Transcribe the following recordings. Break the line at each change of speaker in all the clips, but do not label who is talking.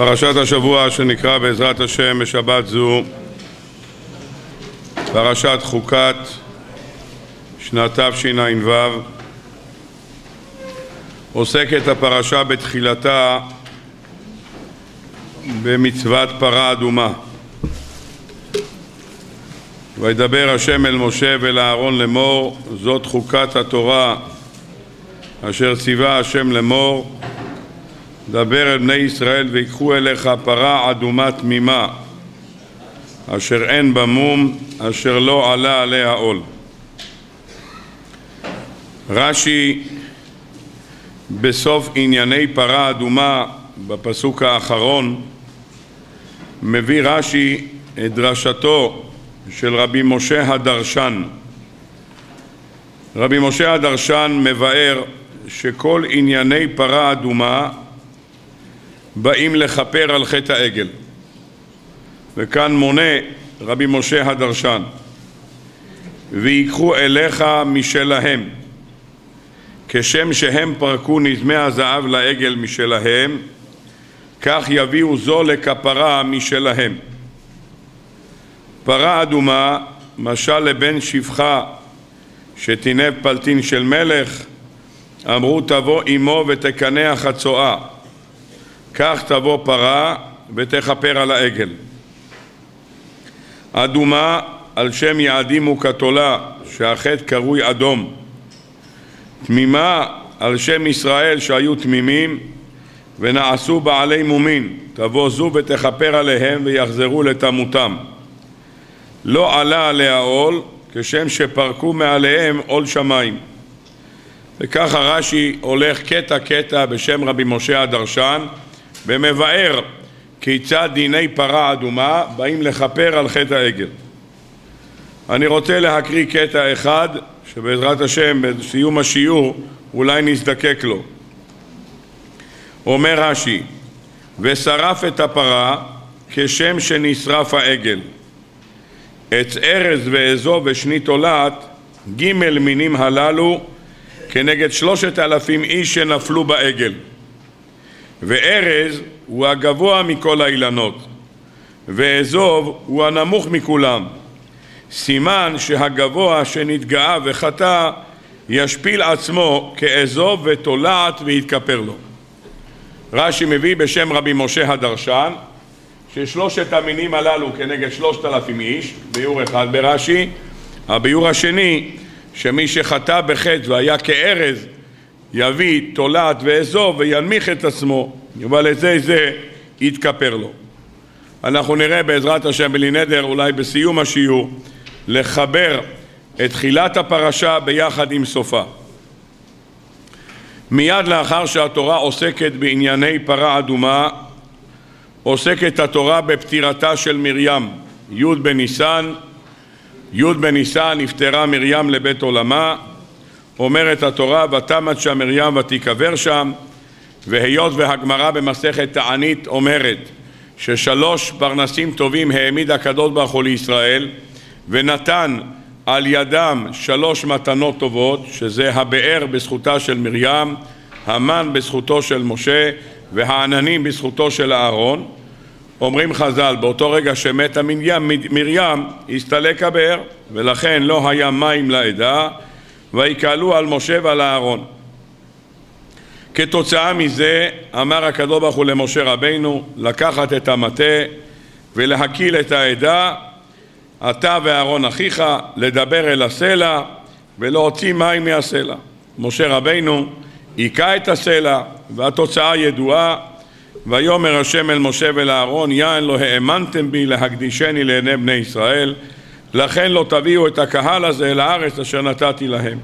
פרשת השבוע שנקרא בעזרת השם בשבת זו פרשת חוקת שנת תשע"ו עוסקת הפרשה בתחילתה במצוות פרה אדומה. וידבר השם אל משה ואל אהרון לאמור זאת חוקת התורה אשר ציווה השם לאמור דבר אל בני ישראל ויקחו אליך פרה אדומה תמימה אשר אין בה מום אשר לא עלה עליה עול. רש"י בסוף ענייני פרה אדומה בפסוק האחרון מביא רש"י את דרשתו של רבי משה הדרשן. רבי משה הדרשן מבאר שכל ענייני פרה אדומה באים לכפר על חטא העגל. וכאן מונה רבי משה הדרשן ויקחו אליך משלהם כשם שהם פרקו נזמי הזהב לעגל משלהם כך יביאו זו לכפרה משלהם. פרה אדומה משל לבן שפחה שטינף פלטין של מלך אמרו תבוא עמו ותקנח הצואה כך תבוא פרה ותכפר על העגל. אדומה על שם יעדים וכתולה שהחטא קרוי אדום. תמימה על שם ישראל שהיו תמימים ונעשו בעלי מומין. תבוא זו ותכפר עליהם ויחזרו לתמותם. לא עלה עליה עול כשם שפרקו מעליהם עול שמיים. וככה רש"י הולך קטע קטע בשם רבי משה הדרשן ומבאר כיצד דיני פרה אדומה באים לכפר על חטא העגל. אני רוצה להקריא קטע אחד שבעזרת השם בסיום השיעור אולי נזדקק לו. אומר רש"י: ושרף את הפרה כשם שנשרף העגל. עץ ארז ואזוב ושני תולעת, ג' מינים הללו, כנגד שלושת אלפים איש שנפלו בעגל. וארז הוא הגבוה מכל האילנות, ואזוב הוא הנמוך מכולם. סימן שהגבוה שנתגאה וחטא ישפיל עצמו כאזוב ותולעת ויתכפר לו. רש"י מביא בשם רבי משה הדרשן ששלושת המינים הללו כנגד שלושת אלפים איש, ביור אחד ברש"י, הביור השני שמי שחטא בחטא והיה כארז יביא תולעת ואזוב וינמיך את עצמו, אבל לזה זה יתכפר לו. אנחנו נראה בעזרת השם בלי נדר, אולי בסיום השיעור, לחבר את תחילת הפרשה ביחד עם סופה. מיד לאחר שהתורה עוסקת בענייני פרה אדומה, עוסקת התורה בפטירתה של מרים, י' בניסן, י' בניסן נפטרה מרים לבית עולמה, אומרת התורה ותמת שם מרים ותיקבר שם והיות והגמרא במסכת תענית אומרת ששלוש פרנסים טובים העמיד הקדוש ברוך הוא לישראל ונתן על ידם שלוש מתנות טובות שזה הבאר בזכותה של מרים, המן בזכותו של משה והעננים בזכותו של אהרון. אומרים חז"ל באותו רגע שמתה מרים הסתלק הבאר ולכן לא היה מים לעדה ויקהלו על משה ועל אהרון. כתוצאה מזה אמר הקדוש ברוך הוא למשה רבינו לקחת את המטה ולהקיל את העדה אתה ואהרון אחיך לדבר אל הסלע ולהוציא מים מהסלע. משה רבינו היכה את הסלע והתוצאה ידועה ויאמר השם אל משה ולאהרון יען לא האמנתם בי להקדישני לעיני בני ישראל לכן לא תביאו את הקהל הזה אל הארץ אשר נתתי להם.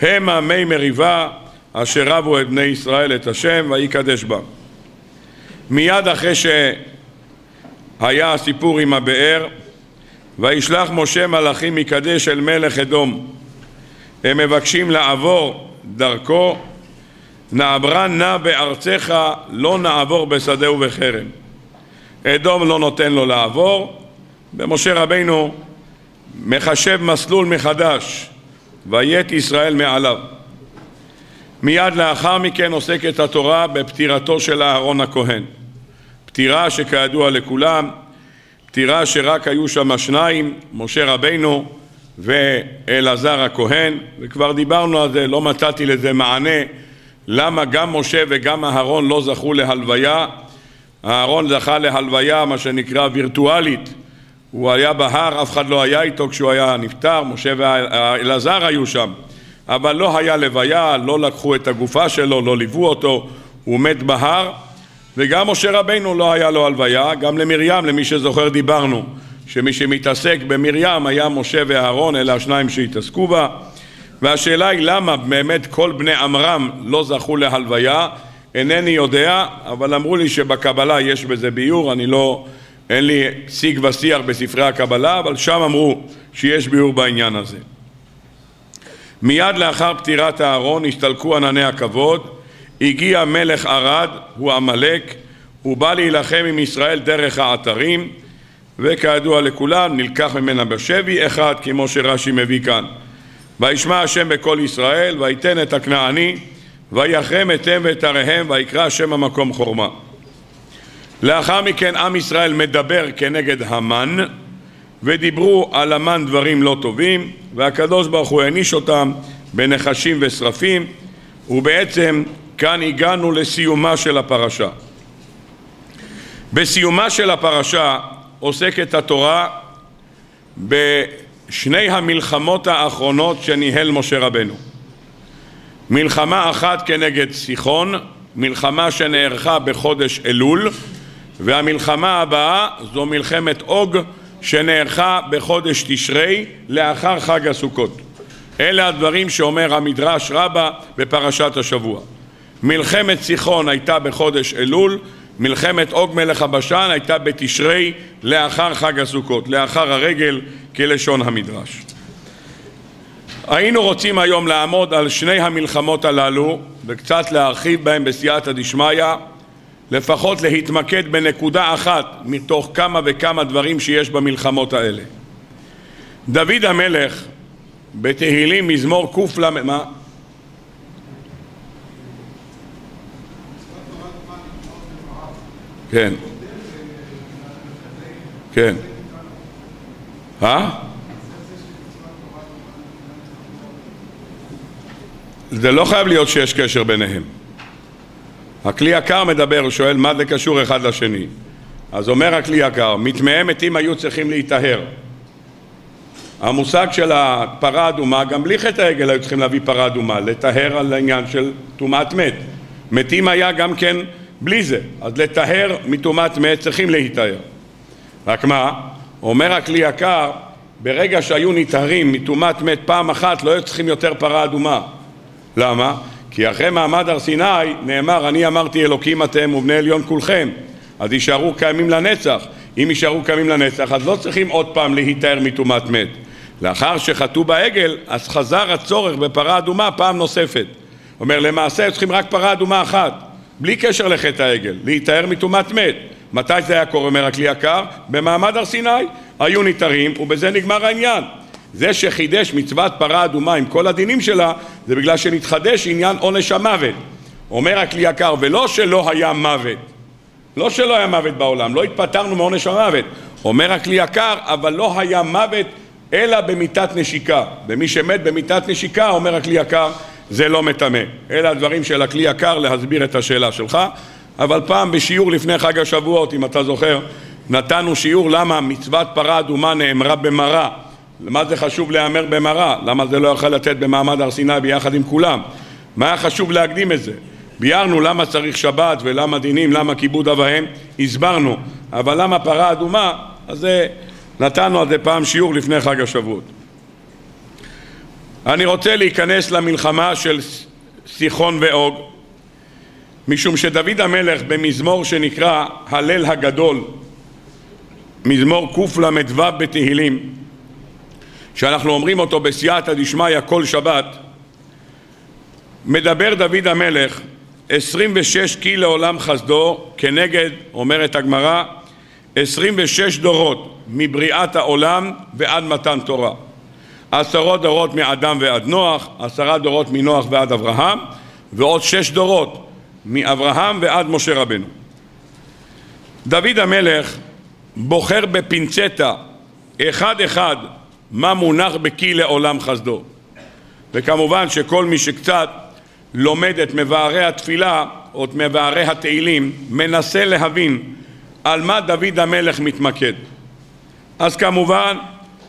המה מי מריבה אשר רבו את בני ישראל את השם ויקדש בם. מיד אחרי שהיה הסיפור עם הבאר וישלח משה מלאכים מקדש אל מלך אדום הם מבקשים לעבור דרכו נעברה נא בארצך לא נעבור בשדה ובחרם אדום לא נותן לו לעבור ומשה רבינו מחשב מסלול מחדש ויית ישראל מעליו. מיד לאחר מכן עוסקת התורה בפטירתו של אהרון הכהן. פטירה שכידוע לכולם, פטירה שרק היו שם שניים, משה רבינו ואלעזר הכהן, וכבר דיברנו על זה, לא מצאתי לזה מענה, למה גם משה וגם אהרון לא זכו להלוויה. אהרון זכה להלוויה, מה שנקרא וירטואלית, הוא היה בהר, אף אחד לא היה איתו כשהוא היה נפטר, משה ואלעזר היו שם, אבל לא היה לוויה, לא לקחו את הגופה שלו, לא ליוו אותו, הוא מת בהר, וגם משה רבינו לא היה לו הלוויה, גם למרים, למי שזוכר דיברנו, שמי שמתעסק במרים היה משה ואהרון, אלה השניים שהתעסקו בה, והשאלה היא למה באמת כל בני עמרם לא זכו להלוויה, אינני יודע, אבל אמרו לי שבקבלה יש בזה ביור, אני לא... אין לי שיג ושיח בספרי הקבלה, אבל שם אמרו שיש ביאור בעניין הזה. מיד לאחר פטירת אהרון הסתלקו ענני הכבוד, הגיע מלך ערד, הוא עמלק, הוא בא להילחם עם ישראל דרך האתרים, וכידוע לכולם נלקח ממנה בשבי אחד, כמו שרש"י מביא כאן. וישמע השם בקול ישראל, ויתן את הכנעני, ויחרם אתם ואת עריהם, ויקרא השם המקום חורמה. לאחר מכן עם ישראל מדבר כנגד המן ודיברו על המן דברים לא טובים והקדוש ברוך הוא העניש אותם בנחשים ושרפים ובעצם כאן הגענו לסיומה של הפרשה. בסיומה של הפרשה עוסקת התורה בשני המלחמות האחרונות שניהל משה רבנו. מלחמה אחת כנגד סיחון, מלחמה שנערכה בחודש אלול והמלחמה הבאה זו מלחמת אוג שנערכה בחודש תשרי לאחר חג הסוכות. אלה הדברים שאומר המדרש רבה בפרשת השבוע. מלחמת סיחון הייתה בחודש אלול, מלחמת אוג מלך הבשן הייתה בתשרי לאחר חג הסוכות, לאחר הרגל כלשון המדרש. היינו רוצים היום לעמוד על שני המלחמות הללו וקצת להרחיב בהם בסייעתא דשמיא לפחות להתמקד בנקודה אחת מתוך כמה וכמה דברים שיש במלחמות האלה. דוד המלך בתהילים מזמור קל... מה? כן. כן. אה? זה לא חייב להיות שיש קשר ביניהם. הכלי יקר מדבר, שואל מה זה קשור אחד לשני. אז אומר הכלי יקר, מטמאי מתים היו צריכים להיטהר. המושג של הפרה אדומה, גם בלי חטא העגל היו צריכים להביא פרה אדומה, לטהר על העניין של טומאת מת. מתים היה גם כן בלי זה, אז לטהר מטומאת מת צריכים להיטהר. רק מה, אומר הכלי יקר, ברגע שהיו נטהרים מטומאת מת פעם אחת לא היו צריכים יותר פרה אדומה. למה? כי אחרי מעמד הר סיני נאמר אני אמרתי אלוקים אתם ובני עליון כולכם אז יישארו קיימים לנצח. אם יישארו קיימים לנצח אז לא צריכים עוד פעם להיטהר מטומאת מת. לאחר שחטאו בעגל אז חזר הצורך בפרה אדומה פעם נוספת. אומר למעשה צריכים רק פרה אדומה אחת בלי קשר לחטא העגל להיטהר מטומאת מת. מתי זה היה קורה אומר הכלי יקר? במעמד הר סיני. היו ניתרים ובזה נגמר העניין זה שחידש מצוות פרה אדומה עם כל הדינים שלה זה בגלל שנתחדש עניין עונש המוות. אומר הכלי יקר ולא שלא היה מוות. לא שלא היה מוות בעולם לא התפטרנו מעונש המוות. אומר הכלי יקר אבל לא היה מוות אלא במיתת נשיקה. ומי שמת במיתת נשיקה אומר הכלי יקר זה לא מטמא. אלה הדברים של הכלי יקר להסביר את השאלה שלך. אבל פעם בשיעור לפני חג השבועות אם אתה זוכר נתנו שיעור למה מצוות פרה אדומה נאמרה במרה למה זה חשוב להיאמר במראה? למה זה לא יכול לתת במעמד הר סיני ביחד עם כולם? מה היה חשוב להקדים את זה? ביארנו למה צריך שבת ולמה דינים, למה כיבוד אב ואם, הסברנו, אבל למה פרה אדומה? אז זה, נתנו על זה פעם שיעור לפני חג השבועות. אני רוצה להיכנס למלחמה של סיחון ואוג, משום שדוד המלך במזמור שנקרא הלל הגדול, מזמור קל"ו בתהילים, שאנחנו אומרים אותו בסייעתא דשמיא כל שבת, מדבר דוד המלך 26 כי לעולם חסדו כנגד, אומרת הגמרא, 26 דורות מבריאת העולם ועד מתן תורה. עשרות דורות מאדם ועד נוח, עשרה דורות מנוח ועד אברהם, ועוד שש דורות מאברהם ועד משה רבנו. דוד המלך בוחר בפינצטה אחד אחד מה מונח בכי לעולם חסדו. וכמובן שכל מי שקצת לומד את מבארי התפילה או את מבארי התהילים מנסה להבין על מה דוד המלך מתמקד. אז כמובן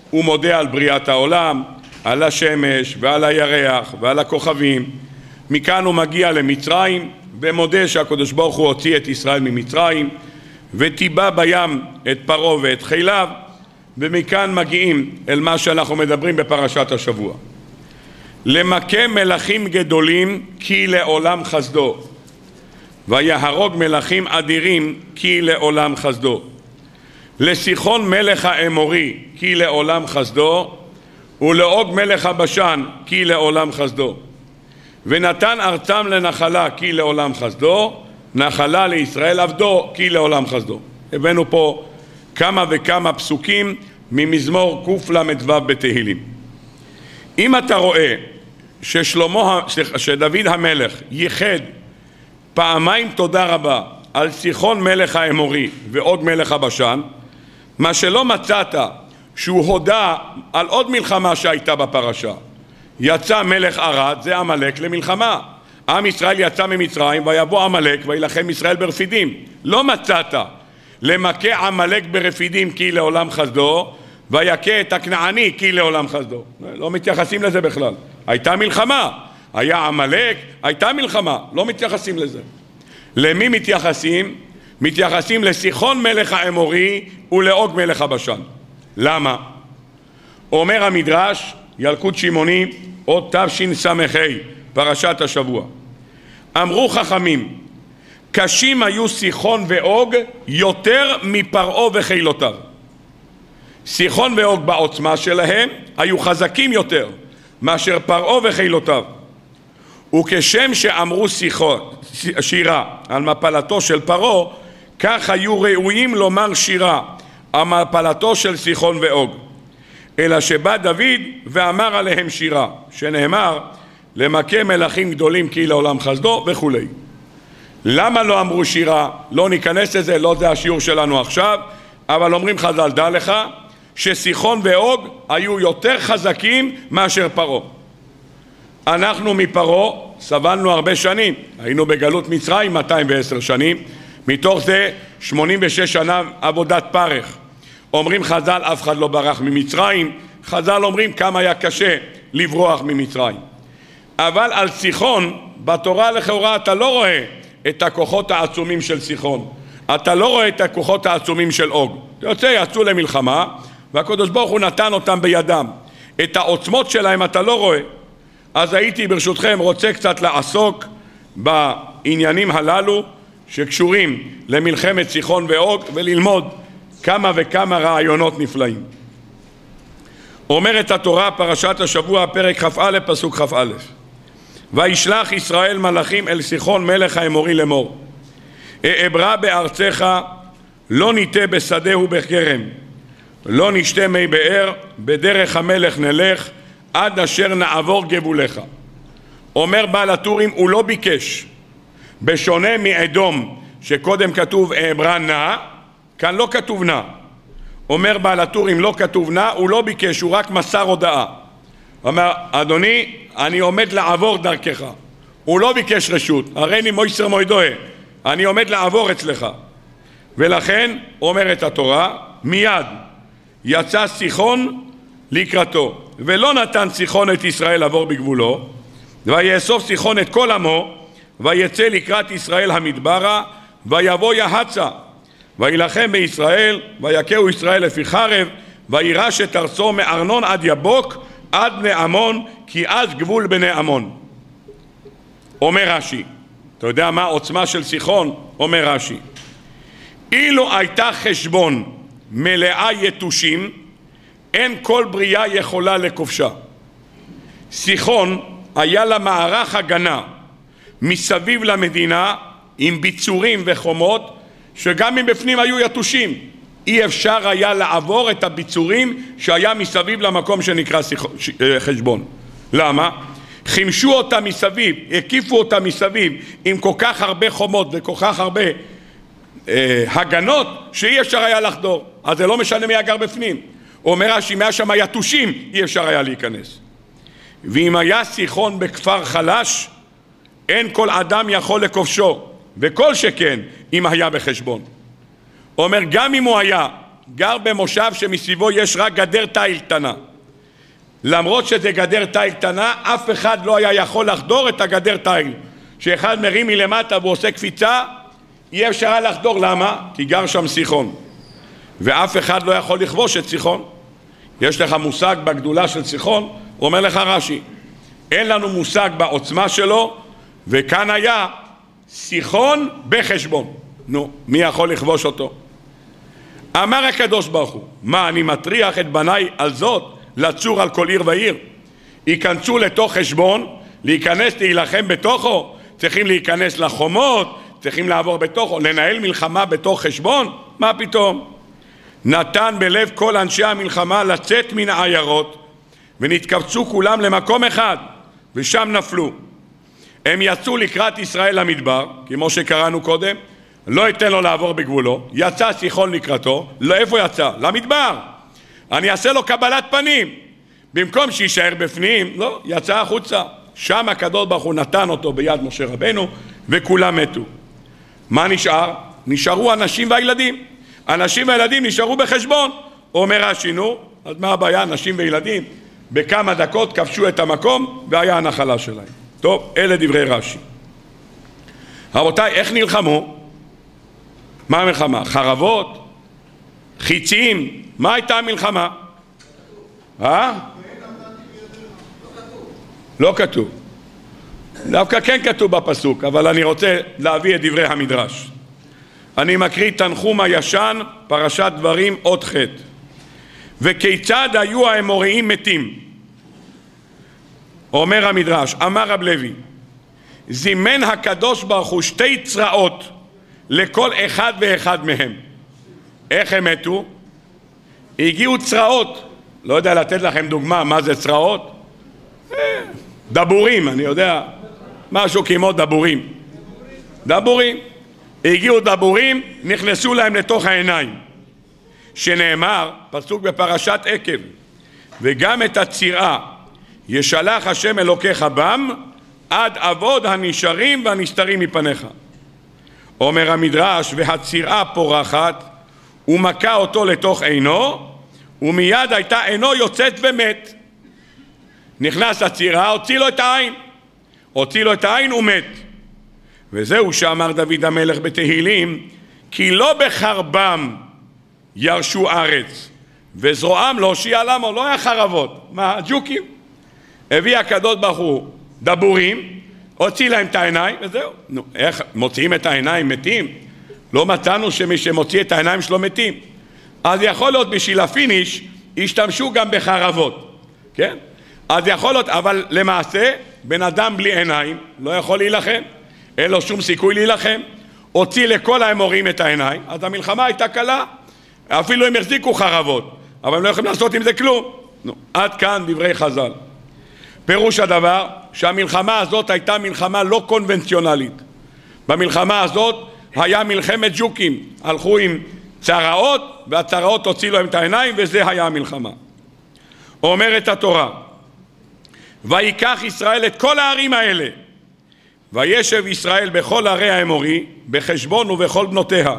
הוא מודה על בריאת העולם, על השמש ועל הירח ועל הכוכבים. מכאן הוא מגיע למצרים ומודה שהקדוש ברוך הוא הוציא את ישראל ממצרים וטיבע בים את פרעה ואת חיליו ומכאן מגיעים אל מה שאנחנו מדברים בפרשת השבוע. למכה מלכים גדולים כי לעולם חסדו ויהרוג מלכים אדירים כי לעולם חסדו. לסיחון מלך האמורי כי לעולם חסדו ולעוג מלך הבשן כי לעולם חסדו. ונתן ארצם לנחלה כי לעולם חסדו נחלה לישראל עבדו כי לעולם חסדו. הבאנו פה כמה וכמה פסוקים ממזמור קל"ו בתהילים. אם אתה רואה ששלמה, שדוד המלך ייחד פעמיים תודה רבה על סיחון מלך האמורי ועוד מלך הבשן מה שלא מצאת שהוא הודה על עוד מלחמה שהייתה בפרשה. יצא מלך ערד, זה עמלק למלחמה. עם ישראל יצא ממצרים ויבוא עמלק וילחם ישראל ברפידים. לא מצאת למכה עמלק ברפידים כי לעולם חסדו ויכה את הכנעני כי לעולם חסדו. לא מתייחסים לזה בכלל. הייתה מלחמה. היה עמלק, הייתה מלחמה. לא מתייחסים לזה. למי מתייחסים? מתייחסים לסיחון מלך האמורי ולעוג מלך הבשן. למה? אומר המדרש ילקוט שמעוני עוד תשס"ה פרשת השבוע. אמרו חכמים קשים היו סיחון ואוג יותר מפרעה וחילותיו סיחון ואוג בעוצמה שלהם היו חזקים יותר מאשר פרעה וחילותיו וכשם שאמרו שיחון, שירה על מפלתו של פרעה כך היו ראויים לומר שירה על מפלתו של סיחון ואוג. אלא שבא דוד ואמר עליהם שירה שנאמר למכה מלכים גדולים כי לעולם חסדו וכולי למה לא אמרו שירה? לא ניכנס לזה, לא זה השיעור שלנו עכשיו. אבל אומרים חז"ל, דע לך שסיחון ואוג היו יותר חזקים מאשר פרעה. אנחנו מפרעה סבלנו הרבה שנים. היינו בגלות מצרים 210 שנים. מתוך זה 86 שנה עבודת פרך. אומרים חז"ל אף אחד לא ברח ממצרים. חז"ל אומרים כמה היה קשה לברוח ממצרים. אבל על סיחון בתורה לכאורה אתה לא רואה את הכוחות העצומים של סיחון. אתה לא רואה את הכוחות העצומים של אוג. יוצא יצאו למלחמה והקדוש ברוך הוא נתן אותם בידם. את העוצמות שלהם אתה לא רואה. אז הייתי ברשותכם רוצה קצת לעסוק בעניינים הללו שקשורים למלחמת סיחון ואוג וללמוד כמה וכמה רעיונות נפלאים. אומרת התורה פרשת השבוע פרק כ"א פסוק כ"א וישלח ישראל מלאכים אל סיחון מלך האמורי לאמור אעברה בארצך לא ניטה בשדהו בכרם לא נשתה מי באר בדרך המלך נלך עד אשר נעבור גבולך אומר בעל הטורים הוא לא ביקש. בשונה מאדום שקודם כתוב אעברה נא כאן לא כתוב נא. אומר בעל הטורים לא כתוב נא הוא לא ביקש הוא רק מסר הודעה אומר אדוני אני עומד לעבור דרכך. הוא לא ביקש רשות הריני מויסר מוידוה אני עומד לעבור אצלך. ולכן אומרת התורה מיד יצא סיחון לקראתו ולא נתן סיחון את ישראל לעבור בגבולו ויאסוף סיחון את כל עמו ויצא לקראת ישראל המדברה ויבוא יהצה וילחם בישראל ויכהו ישראל לפי חרב וירש את ארצו מארנון עד יבוק עד בני עמון כי אז גבול בני עמון. אומר רש"י. אתה יודע מה העוצמה של סיחון? אומר רש"י. אילו הייתה חשבון מלאה יתושים אין כל בריאה יכולה לכובשה סיחון היה לה מערך הגנה מסביב למדינה עם ביצורים וחומות שגם מבפנים היו יתושים אי אפשר היה לעבור את הביצורים שהיה מסביב למקום שנקרא אה, חשבון למה? חימשו אותה מסביב, הקיפו אותה מסביב עם כל כך הרבה חומות וכל כך הרבה אה, הגנות שאי אפשר היה לחדור. אז זה לא משנה מי הגר בפנים. אומר רש"י, אם היה שם יתושים, אי אפשר היה להיכנס. ואם היה סיחון בכפר חלש, אין כל אדם יכול לכובשו, וכל שכן אם היה בחשבון. אומר, גם אם הוא היה גר במושב שמסביבו יש רק גדר תיל קטנה, למרות שזה גדר תיל קטנה, אף אחד לא היה יכול לחדור את הגדר תיל. כשאחד מרים מלמטה ועושה קפיצה, אי אפשר היה לחדור. למה? כי גר שם סיחון. ואף אחד לא יכול לכבוש את סיחון. יש לך מושג בגדולה של סיחון? אומר לך רש"י, אין לנו מושג בעוצמה שלו, וכאן היה סיחון בחשבון. נו, מי יכול לכבוש אותו? אמר הקדוש ברוך הוא, מה, אני מטריח את בניי על זאת לצור על כל עיר ועיר? ייכנסו לתוך חשבון, להיכנס להילחם בתוכו, צריכים להיכנס לחומות, צריכים לעבור בתוכו, לנהל מלחמה בתוך חשבון? מה פתאום? נתן בלב כל אנשי המלחמה לצאת מן העיירות ונתקבצו כולם למקום אחד ושם נפלו. הם יצאו לקראת ישראל למדבר, כמו שקראנו קודם, לא אתן לו לעבור בגבולו, יצא סיחון לקראתו, לא איפה יצא? למדבר. אני אעשה לו קבלת פנים. במקום שיישאר בפנים, לא, יצא החוצה. שם הקדוש ברוך הוא נתן אותו ביד משה רבנו וכולם מתו. מה נשאר? נשארו הנשים והילדים. הנשים והילדים נשארו בחשבון. אומר רש"י, נו, אז מה הבעיה? נשים וילדים בכמה דקות כבשו את המקום והיה הנחלה שלהם. טוב, אלה דברי רש"י. רבותיי, איך נלחמו? מה המלחמה? חרבות? חיצים? מה הייתה המלחמה? אה? לא כתוב. דווקא כן כתוב בפסוק, אבל אני רוצה להביא את דברי המדרש. אני מקריא תנחום הישן, פרשת דברים, אות ח' וכיצד היו האמוריים מתים? אומר המדרש, אמר רב לוי, זימן הקדוש ברוך הוא שתי צרעות לכל אחד ואחד מהם. איך הם מתו? הגיעו צרעות, לא יודע לתת לכם דוגמה מה זה צרעות, אה, דבורים, אני יודע, משהו כמו דבורים. דבורים. הגיעו דבורים, נכנסו להם לתוך העיניים. שנאמר, פסוק בפרשת עקב, וגם את הצירה ישלח השם אלוקיך בם עד אבוד הנשארים והנסתרים מפניך. אומר המדרש, והצירה פורחת ומכה אותו לתוך עינו ומיד הייתה עינו יוצאת ומת. נכנס הצירה, הוציא לו את העין. הוציא לו את העין ומת. וזהו שאמר דוד המלך בתהילים, כי לא בחרבם ירשו ארץ, וזרועם לא שיעה למה, לא היה חרבות. מה, ג'וקים? הביא הקדוש ברוך הוא דבורים, הוציא להם את העיניים, וזהו. נו, איך מוציאים את העיניים מתים? לא מצאנו שמי שמוציא את העיניים שלו מתים. אז יכול להיות בשביל הפיניש השתמשו גם בחרבות, כן? אז יכול להיות, אבל למעשה בן אדם בלי עיניים לא יכול להילחם, אין לו שום סיכוי להילחם, הוציא לכל האמורים את העיניים, אז המלחמה הייתה קלה, אפילו הם החזיקו חרבות, אבל הם לא יכולים לעשות עם זה כלום. נו, עד כאן דברי חז"ל. פירוש הדבר שהמלחמה הזאת הייתה מלחמה לא קונבנציונלית. במלחמה הזאת היה מלחמת ג'וקים, הלכו עם צרעות והצרעות הוציאו להם את העיניים וזה היה המלחמה. אומרת התורה ויקח ישראל את כל הערים האלה וישב ישראל בכל ערי האמורי בחשבון ובכל בנותיה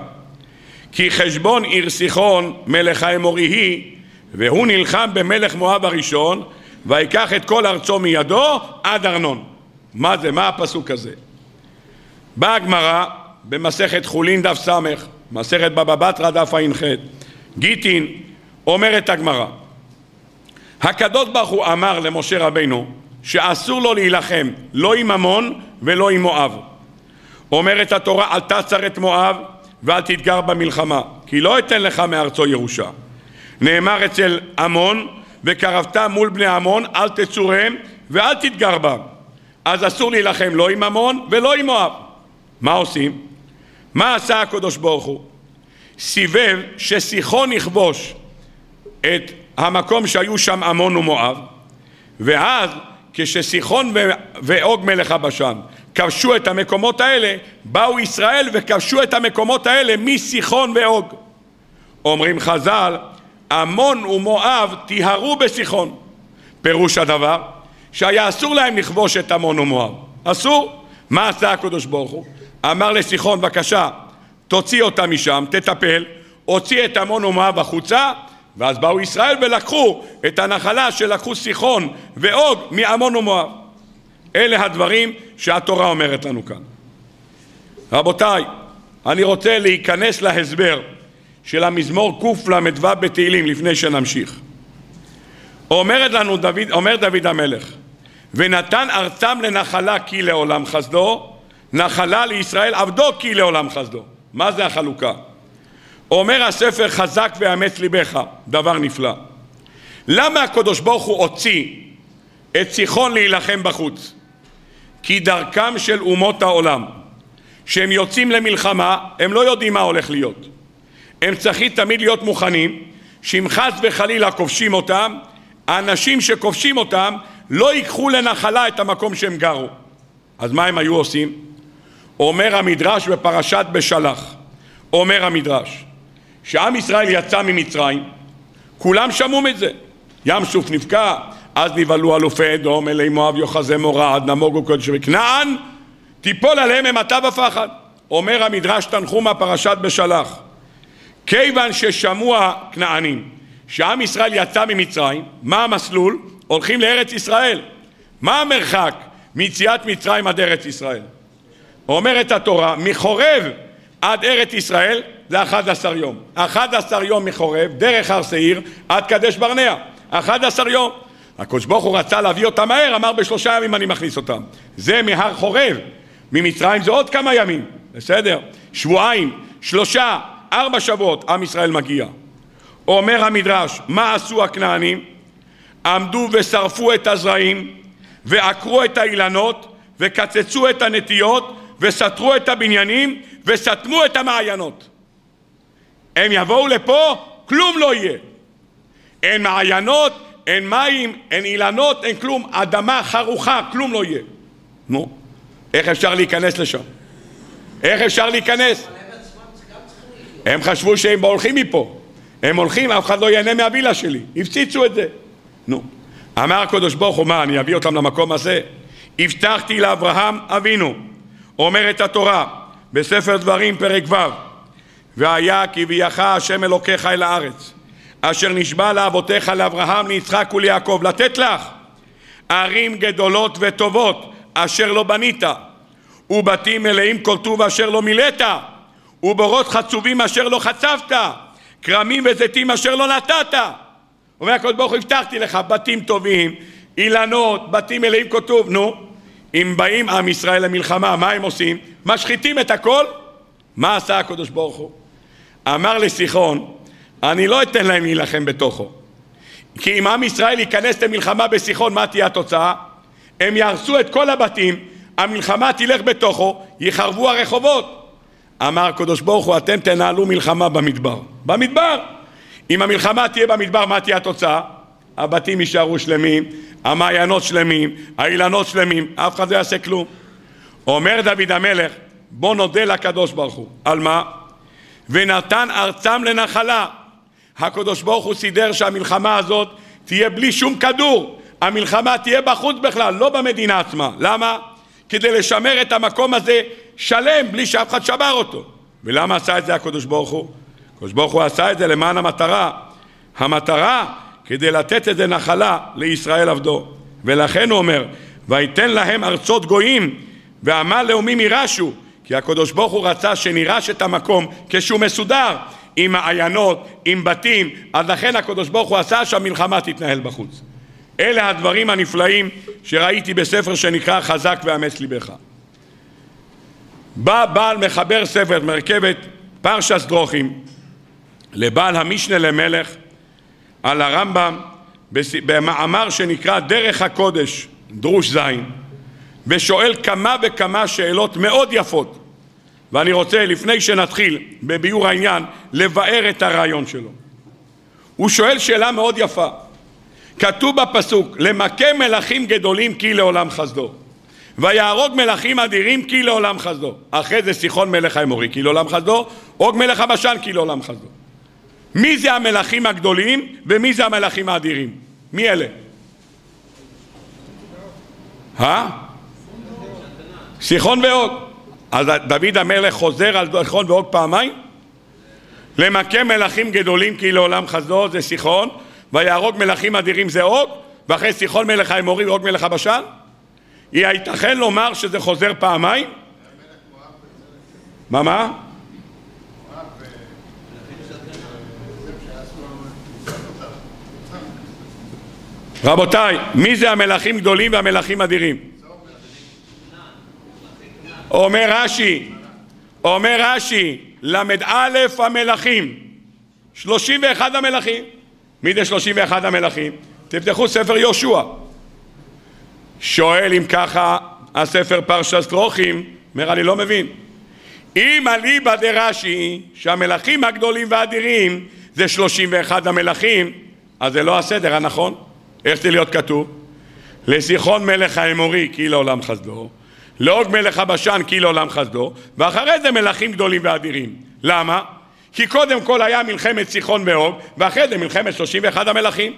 כי חשבון עיר סיחון מלך האמורי היא והוא נלחם במלך מואב הראשון ויקח את כל ארצו מידו עד ארנון. מה זה? מה הפסוק הזה? באה הגמרא במסכת חולין דף ס', מסכת בבא בתרא דף ע"ח, גיטין, אומרת הגמרא, הקדוש ברוך הוא אמר למשה רבינו שאסור לו להילחם לא עם עמון ולא עם מואב. אומרת התורה אל תצר את מואב ואל תתגר במלחמה כי לא אתן לך מארצו ירושה. נאמר אצל עמון וקרבת מול בני עמון אל תצורם ואל תתגר בם. אז אסור להילחם לא עם עמון ולא עם מואב. מה עושים? מה עשה הקדוש ברוך הוא? סיבב שסיחון יכבוש את המקום שהיו שם עמון ומואב ואז כשסיחון ואוג מלך הבשן כבשו את המקומות האלה, באו ישראל וכבשו את המקומות האלה מסיחון ואוג. אומרים חז"ל, עמון ומואב טיהרו בסיחון. פירוש הדבר, שהיה אסור להם לכבוש את עמון ומואב. אסור. מה עשה הקדוש ברוך הוא? אמר לסיחון, בבקשה, תוציא אותה משם, תטפל, הוציא את עמון ומואב החוצה, ואז באו ישראל ולקחו את הנחלה שלקחו סיחון ואוג מעמון ומואב. אלה הדברים שהתורה אומרת לנו כאן. רבותיי, אני רוצה להיכנס להסבר של המזמור קל"ו בתהילים לפני שנמשיך. אומרת לנו דוד, אומר דוד המלך, ונתן ארצם לנחלה כי לעולם חסדו, נחלה לישראל עבדו כי לעולם חסדו. מה זה החלוקה? אומר הספר חזק ואמץ ליבך, דבר נפלא. למה הקדוש ברוך הוא הוציא את סיחון להילחם בחוץ? כי דרכם של אומות העולם, שהם יוצאים למלחמה, הם לא יודעים מה הולך להיות. הם צריכים תמיד להיות מוכנים שאם חס וחלילה כובשים אותם, האנשים שכובשים אותם לא ייקחו לנחלה את המקום שהם גרו. אז מה הם היו עושים? אומר המדרש בפרשת בשלח, אומר המדרש, שעם ישראל יצא ממצרים, כולם שמעו את זה. ים סוף נבקע, אז נבהלו אלופי אדום, אלי מואב יוחזי מורד, נמוגו קודש וכנען, תיפול עליהם אימתה ופחד. אומר המדרש תנחומה פרשת בשלח, כיוון ששמעו הכנענים שעם ישראל יצא ממצרים, מה המסלול? הולכים לארץ ישראל. מה המרחק מיציאת מצרים עד ארץ ישראל? אומרת התורה, מחורב עד ארץ ישראל זה 11 יום. 11 יום מחורב, דרך הר שעיר, עד קדש ברנע. 11 יום. הקדוש ברוך הוא רצה להביא אותם מהר, אמר בשלושה ימים אני מכניס אותם. זה מהר חורב. ממצרים זה עוד כמה ימים, בסדר? שבועיים, שלושה, ארבע שבועות, עם ישראל מגיע. אומר המדרש, מה עשו הכנענים? עמדו ושרפו את הזרעים, ועקרו את האילנות, וקצצו את הנטיות, וסתרו את הבניינים, וסתמו את המעיינות. הם יבואו לפה, כלום לא יהיה. אין מעיינות, אין מים, אין אילנות, אין כלום, אדמה חרוכה, כלום לא יהיה. נו, איך אפשר להיכנס לשם? איך אפשר להיכנס? הם חשבו שהם הולכים מפה. הם הולכים, אף אחד לא ייהנה מהווילה שלי. הפציצו את זה. נו. אמר הקדוש ברוך הוא, מה, אני אביא אותם למקום הזה? הבטחתי לאברהם אבינו, אומרת התורה, בספר דברים פרק ו', והיה כי ביאך השם אלוקיך אל הארץ, אשר נשבע לאבותיך לאברהם, ליצחק וליעקב, לתת לך ערים גדולות וטובות אשר לא בנית, ובתים מלאים כל טוב אשר לא מילאת, ובורות חצובים אשר לא חצבת, כרמים וזיתים אשר לא נתת. אומר הקדוש ברוך הוא, הבטחתי לך בתים טובים, אילנות, בתים מלאים כל טוב. נו, אם באים עם ישראל למלחמה, מה הם עושים? משחיתים את הכל? מה עשה הקדוש ברוך הוא? אמר לסיחון, אני לא אתן להם להילחם בתוכו. כי אם עם ישראל ייכנס למלחמה בסיחון, מה תהיה התוצאה? הם יהרסו את כל הבתים, המלחמה תלך בתוכו, יחרבו הרחובות. אמר הקדוש ברוך הוא, אתם תנהלו מלחמה במדבר. במדבר! אם המלחמה תהיה במדבר, מה תהיה התוצאה? הבתים יישארו שלמים, המעיינות שלמים, האילנות שלמים, אף אחד לא יעשה כלום. אומר דוד המלך, בוא נודה לקדוש ברוך הוא. על מה? ונתן ארצם לנחלה. הקדוש ברוך הוא סידר שהמלחמה הזאת תהיה בלי שום כדור. המלחמה תהיה בחוץ בכלל, לא במדינה עצמה. למה? כדי לשמר את המקום הזה שלם בלי שאף אחד שבר אותו. ולמה עשה את זה הקדוש ברוך הוא? הקדוש ברוך הוא עשה את זה למען המטרה. המטרה כדי לתת את זה נחלה לישראל עבדו. ולכן הוא אומר, ויתן להם ארצות גויים ועמל לאומים יירשו כי הקדוש ברוך הוא רצה שנירש את המקום כשהוא מסודר עם מעיינות, עם בתים, אז לכן הקדוש ברוך הוא עשה שהמלחמה תתנהל בחוץ. אלה הדברים הנפלאים שראיתי בספר שנקרא חזק ואמץ ליבך. בא בעל מחבר ספר מרכבת פרשס דרוכים לבעל המשנה למלך על הרמב"ם במאמר שנקרא דרך הקודש דרוש זין ושואל כמה וכמה שאלות מאוד יפות. ואני רוצה לפני שנתחיל בביאור העניין לבאר את הרעיון שלו. הוא שואל שאלה מאוד יפה כתוב בפסוק למכה מלכים גדולים כי לעולם חסדו ויהרוג מלכים אדירים כי לעולם חסדו. אחרי זה סיחון מלך האמורי כי לעולם חסדו, עוג מלך הבשן כי לעולם חסדו. מי זה המלכים הגדולים ומי זה המלכים האדירים? מי אלה? אה? סיחון ועוג. אז דוד המלך חוזר על סיחון ועוג פעמיים? למכה מלכים גדולים כי לעולם חסדו זה סיחון ויהרוג מלכים אדירים זה עוג ואחרי סיחון מלך האמורי ועוג מלך הבשן? ייתכן לומר שזה חוזר פעמיים? מה מה? רבותיי, מי זה המלכים גדולים והמלכים אדירים? אומר רש"י, אומר רש"י, ל"א המלכים, 31 המלכים. זה 31 המלכים? תפתחו ספר יהושע. שואל אם ככה הספר פרשת דרוכים, אומר אני לא מבין. אם אליבא דרש"י שהמלכים הגדולים והאדירים זה 31 המלכים, אז זה לא הסדר הנכון. איך זה להיות כתוב? לזיכרון מלך האמורי כי לעולם חסדו, לעוג מלך הבשן כי לעולם חסדו, ואחרי זה מלכים גדולים ואדירים. למה? כי קודם כל היה מלחמת סיחון ועוג, ואחרי זה מלחמת 31 המלכים.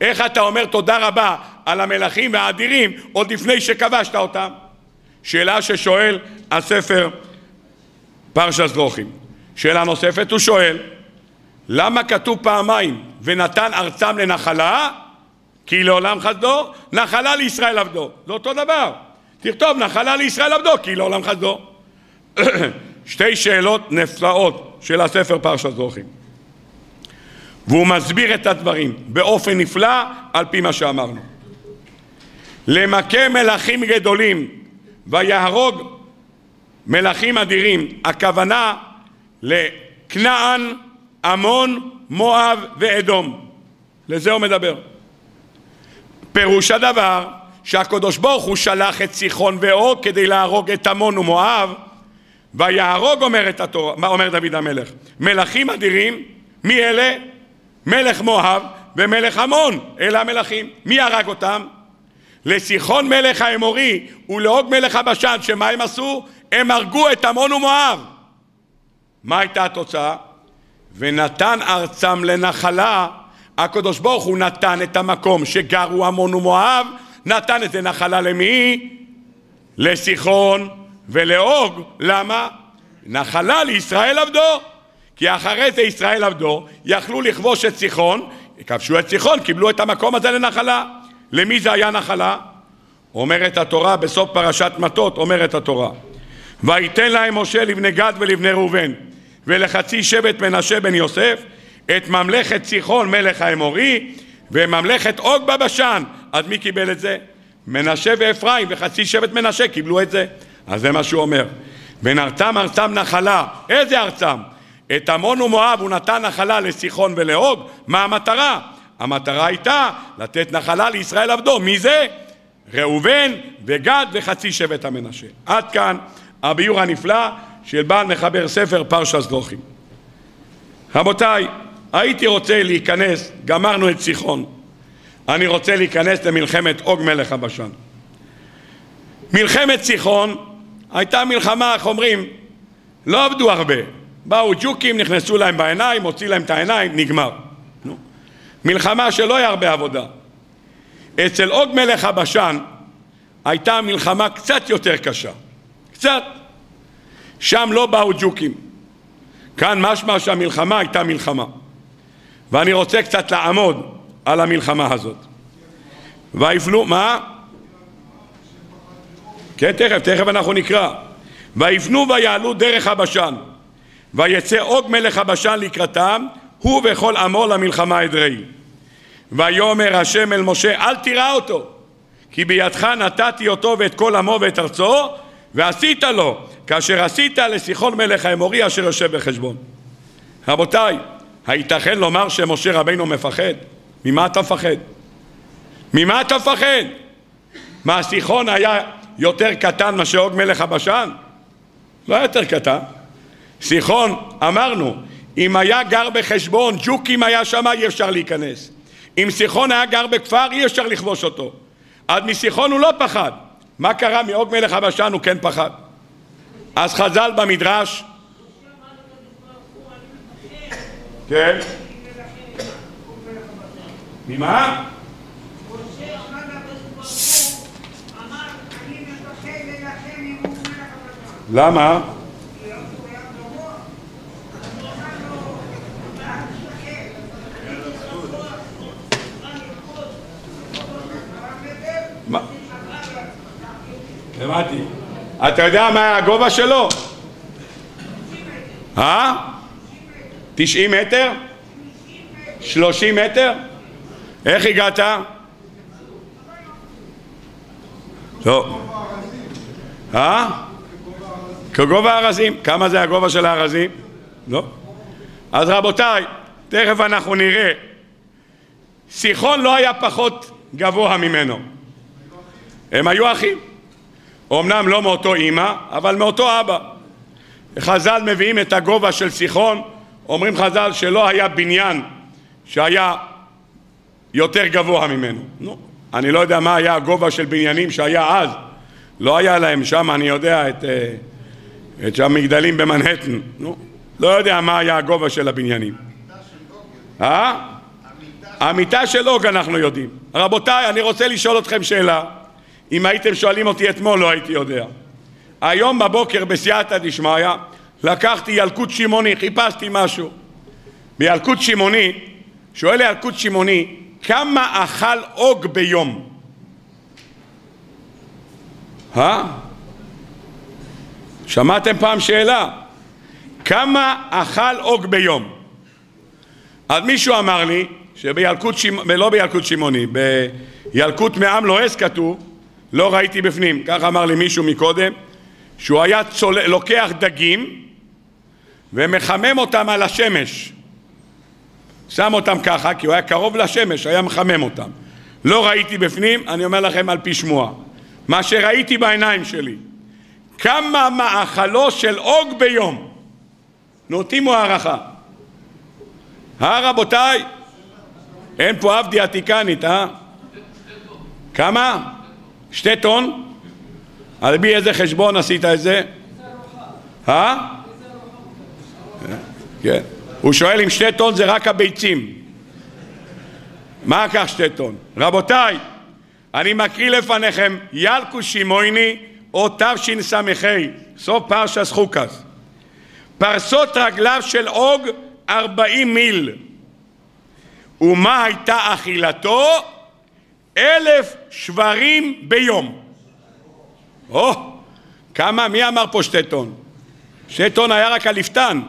איך אתה אומר תודה רבה על המלכים והאדירים עוד לפני שכבשת אותם? שאלה ששואל הספר פרשת דרוכים. שאלה נוספת, הוא שואל, למה כתוב פעמיים ונתן ארצם לנחלה כי לעולם חסדו, נחלה לישראל עבדו. זה אותו דבר. תכתוב נחלה לישראל עבדו, כי לעולם חסדו. שתי שאלות נפלאות של הספר פרשת זוכרים. והוא מסביר את הדברים באופן נפלא על פי מה שאמרנו. למכה מלכים גדולים ויהרוג מלכים אדירים, הכוונה לכנען, עמון, מואב ואדום. לזה הוא מדבר. פירוש הדבר שהקדוש ברוך הוא שלח את סיחון ואוג כדי להרוג את עמון ומואב ויהרוג אומרת התורה, אומר דוד המלך? מלכים אדירים, מי אלה? מלך מואב ומלך עמון, אלה המלכים. מי הרג אותם? לסיחון מלך האמורי ולאוג מלך הבשן, שמה הם עשו? הם הרגו את עמון ומואב. מה הייתה התוצאה? ונתן ארצם לנחלה הקדוש ברוך הוא נתן את המקום שגרו עמון ומואב, נתן את זה נחלה למי? לסיחון ולאוג. למה? נחלה לישראל עבדו. כי אחרי זה ישראל עבדו, יכלו לכבוש את סיחון, כבשו את סיחון, קיבלו את המקום הזה לנחלה. למי זה היה נחלה? אומרת התורה בסוף פרשת מטות, אומרת התורה ויתן להם משה לבני גד ולבני ראובן ולחצי שבט מנשה בן יוסף את ממלכת סיחון מלך האמורי וממלכת עוג בבשן. אז מי קיבל את זה? מנשה ואפרים וחצי שבט מנשה קיבלו את זה. אז זה מה שהוא אומר. ונרתם ארצם נחלה. איזה ארצם? את עמון ומואב הוא נתן נחלה לסיחון ולעוג. מה המטרה? המטרה הייתה לתת נחלה לישראל עבדו. מי זה? ראובן וגד וחצי שבט המנשה. עד כאן הביור הנפלא של בעל מחבר ספר פרשת דרוכים. רבותיי, הייתי רוצה להיכנס, גמרנו את סיחון, אני רוצה להיכנס למלחמת עוג מלך הבשן. מלחמת סיחון הייתה מלחמה, איך אומרים, לא עבדו הרבה. באו ג'וקים, נכנסו להם בעיניים, הוציא להם את העיניים, נגמר. נו. מלחמה שלא היה הרבה עבודה. אצל עוג מלך הבשן הייתה מלחמה קצת יותר קשה. קצת. שם לא באו ג'וקים. כאן משמע שהמלחמה הייתה מלחמה. ואני רוצה קצת לעמוד על המלחמה הזאת. ויפנו, מה? כן, תכף, תכף אנחנו נקרא. ויפנו ויעלו דרך הבשן, ויצא עוג מלך הבשן לקראתם, הוא וכל עמו למלחמה אדרעי. ויאמר השם אל משה, אל תירא אותו, כי בידך נתתי אותו ואת כל עמו ואת ארצו, ועשית לו, כאשר עשית לסיחון מלך האמורי אשר יושב בחשבון. רבותיי, הייתכן לומר שמשה רבינו מפחד? ממה אתה מפחד? ממה אתה מפחד? מה, סיחון היה יותר קטן מאשר עוג מלך הבשן? לא היה יותר קטן. סיחון, אמרנו, אם היה גר בחשבון, ג'וקים היה שם, אי אפשר להיכנס. אם סיחון היה גר בכפר, אי אפשר לכבוש אותו. אז מסיחון הוא לא פחד. מה קרה מאוג מלך הבשן הוא כן פחד? אז חז"ל במדרש כן ממה? למה? מה? הבנתי. אתה יודע מה הגובה שלו? אה? 90 מטר? 30 מטר? איך הגעת? לא. אה? כגובה הארזים. כמה זה הגובה של הארזים? לא. אז רבותיי, תכף אנחנו נראה. סיחון לא היה פחות גבוה ממנו. הם היו אחים. אמנם לא מאותו אימא, אבל מאותו אבא. חז"ל מביאים את הגובה של סיחון, אומרים חז"ל שלא היה בניין שהיה יותר גבוה ממנו. נו, אני לא יודע מה היה הגובה של בניינים שהיה אז, לא היה להם שם, אני יודע, את, אה, את שם מגדלים במנהטן. נו, לא יודע מה היה הגובה של הבניינים. אה? המיטה של אוג אנחנו יודעים. רבותיי, אני רוצה לשאול אתכם שאלה. אם הייתם שואלים אותי אתמול לא הייתי יודע. היום בבוקר בסייעתא דשמיא לקחתי ילקוט שמעוני, חיפשתי משהו. בילקוט שמעוני, שואל ילקוט שמעוני, כמה אכל אוג ביום? אה? שמעתם פעם שאלה? כמה אכל אוג ביום? אז מישהו אמר לי שבילקוט שמעוני, לא בילקוט שמעוני, בילקוט מעם לועס כתוב לא ראיתי בפנים, כך אמר לי מישהו מקודם, שהוא היה צול... לוקח דגים ומחמם אותם על השמש. שם אותם ככה, כי הוא היה קרוב לשמש, היה מחמם אותם. לא ראיתי בפנים, אני אומר לכם על פי שמוע. מה שראיתי בעיניים שלי, כמה מאכלו של אוג ביום. נותימו הערכה. אה רבותיי? אין פה עבדי עתיקנית, אה? כמה? שתי טון? על פי איזה חשבון עשית את זה? אה? כן. הוא שואל אם שתי טון זה רק הביצים. מה כך שתי טון? רבותיי, אני מקריא לפניכם ילקו שימויני או תשס"ה, סוף פרשס חוקס. פרסות רגליו של אוג ארבעים מיל. ומה הייתה אכילתו? אלף שברים ביום. או, כמה, מי אמר פה שתי טון? שתי טון היה רק הליפתן.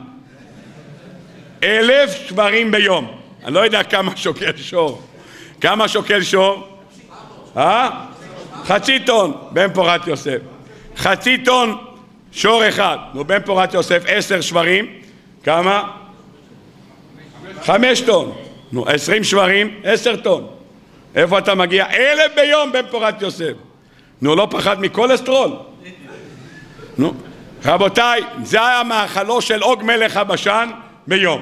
אלף שברים ביום. אני לא יודע כמה שוקל שור. כמה שוקל שור? אה? חצי טון, בן פורת יוסף. חצי טון שור אחד. נו, בן פורת יוסף, עשר שברים. כמה? חמש טון. נו, עשרים שברים, עשר טון. איפה אתה מגיע? אלף ביום בן פורת יוסף. נו, לא פחד מכולסטרול? נו, רבותיי, זה היה מאכלו של עוג מלך הבשן ביום.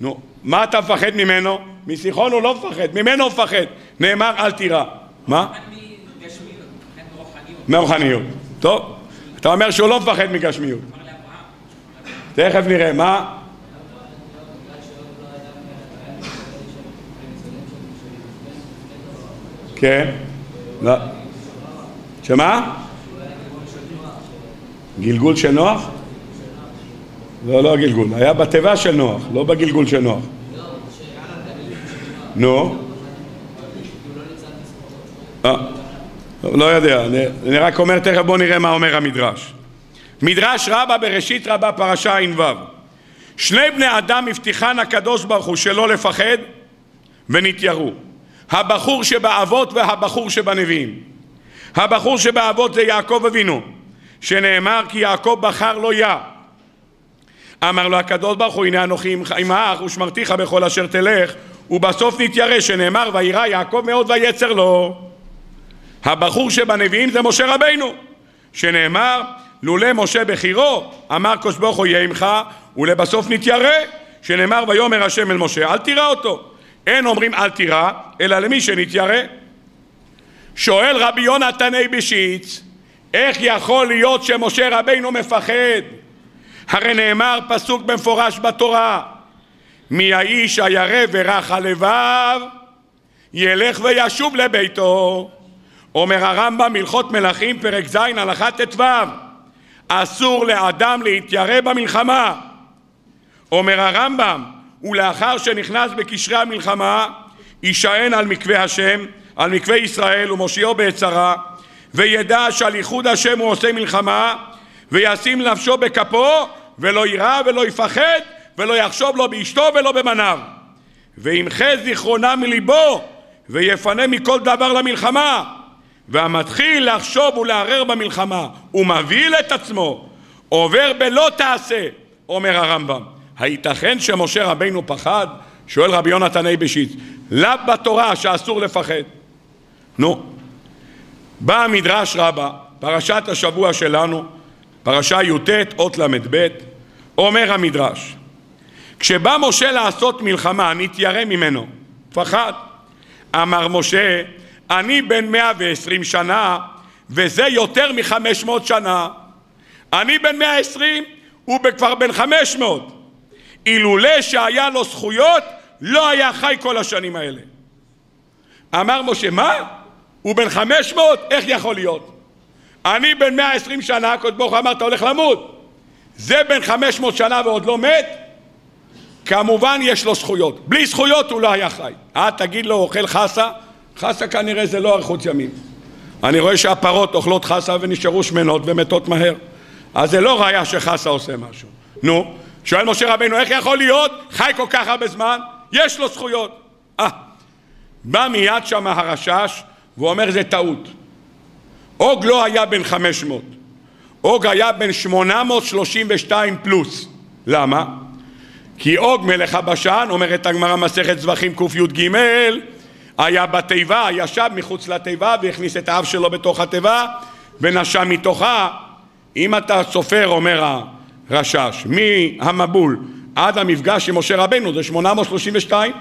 נו, מה אתה מפחד ממנו? מסיחון הוא לא מפחד, ממנו הוא מפחד. נאמר אל תירא. מה? מרוחניות. טוב, אתה אומר שהוא לא מפחד מגשמיות. תכף נראה, מה? כן. לא. שמה? גלגול של נוח? לא, לא גלגול. היה בתיבה של נוח, לא בגלגול של נוח. נו? לא יודע, אני רק אומר תכף בואו נראה מה אומר המדרש. מדרש רבה בראשית רבה פרשה ע"ו שני בני אדם הבטיחן הקדוש ברוך הוא שלא לפחד ונתייראו הבחור שבאבות והבחור שבנביאים. הבחור שבאבות זה יעקב אבינו, שנאמר כי יעקב בחר לו יה. אמר לו הקדוש ברוך הוא הנה אנוכי עמך ושמרתיך בכל אשר תלך ובסוף נתיירא שנאמר וירא יעקב מאוד ויצר לו. הבחור שבנביאים זה משה רבינו שנאמר לולא משה בחירו אמר קדוש ברוך הוא יהיה עמך ולבסוף נתיירא שנאמר ויאמר השם אל משה אל תירא אותו אין אומרים אל תירא, אלא למי שנתיירא. שואל רבי יונתן בישיץ, איך יכול להיות שמשה רבינו מפחד? הרי נאמר פסוק במפורש בתורה מי האיש הירא ורך הלבב ילך וישוב לביתו אומר הרמב"ם הלכות מלכים פרק ז' הלכה ט"ו. אסור לאדם להתיירא במלחמה. אומר הרמב"ם ולאחר שנכנס בקשרי המלחמה יישען על מקווה השם על מקווה ישראל ומושיעו בעת וידע שעל ייחוד השם הוא עושה מלחמה וישים נפשו בכפו ולא יירא ולא יפחד ולא יחשוב לא באשתו ולא במניו. וימחה זיכרונה מליבו ויפנה מכל דבר למלחמה והמתחיל לחשוב ולערער במלחמה ומבהיל את עצמו עובר בלא תעשה אומר הרמב"ם. הייתכן שמשה רבינו פחד? שואל רבי יונתן אייבשיץ. לאו בתורה שאסור לפחד. נו בא המדרש רבה פרשת השבוע שלנו פרשה י"ט אות ל"ב אומר המדרש כשבא משה לעשות מלחמה נתיירא ממנו. פחד. אמר משה אני בן מאה ועשרים שנה וזה יותר מחמש מאות שנה. אני בן מאה עשרים הוא כבר בן חמש מאות. אילולא שהיה לו זכויות לא היה חי כל השנים האלה. אמר משה מה? הוא בן חמש מאות? איך יכול להיות? אני בן מאה עשרים שנה, הקדוש ברוך הוא אמר אתה הולך למות. זה בן חמש מאות שנה ועוד לא מת? כמובן יש לו זכויות. בלי זכויות הוא לא היה חי. אה תגיד לו אוכל חסה חסה כנראה זה לא אריכות ימים. אני רואה שהפרות אוכלות חסה ונשארו שמנות ומתות מהר. אז זה לא ראיה שחסה עושה משהו. נו שואל משה רבינו איך יכול להיות? חי כל כך הרבה זמן יש לו זכויות. אה בא מיד שם הרשש והוא אומר זה טעות. אוג לא היה בן חמש מאות. אוג היה בן שמונה מאות שלושים ושתיים פלוס. למה? כי אוג מלך הבשן אומרת הגמרא מסכת זבחים קי"ג היה בתיבה, ישב מחוץ לתיבה והכניס את האב שלו בתוך התיבה ונשם מתוכה. אם אתה סופר אומר הרשש מהמבול עד המפגש עם משה רבנו זה 832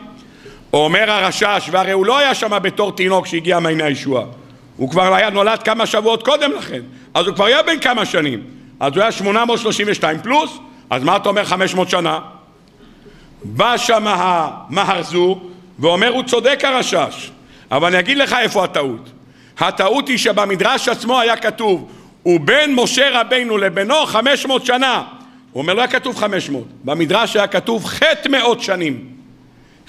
אומר הרשש והרי הוא לא היה שם בתור תינוק שהגיע מעייני הישועה. הוא כבר היה נולד כמה שבועות קודם לכן אז הוא כבר היה בן כמה שנים. אז הוא היה 832 פלוס אז מה אתה אומר 500 שנה? בא שם המהרזו ואומר הוא צודק הרשש אבל אני אגיד לך איפה הטעות. הטעות היא שבמדרש עצמו היה כתוב ובין משה רבינו לבינו חמש מאות שנה. הוא אומר לא היה כתוב חמש מאות במדרש היה כתוב חטא מאות שנים.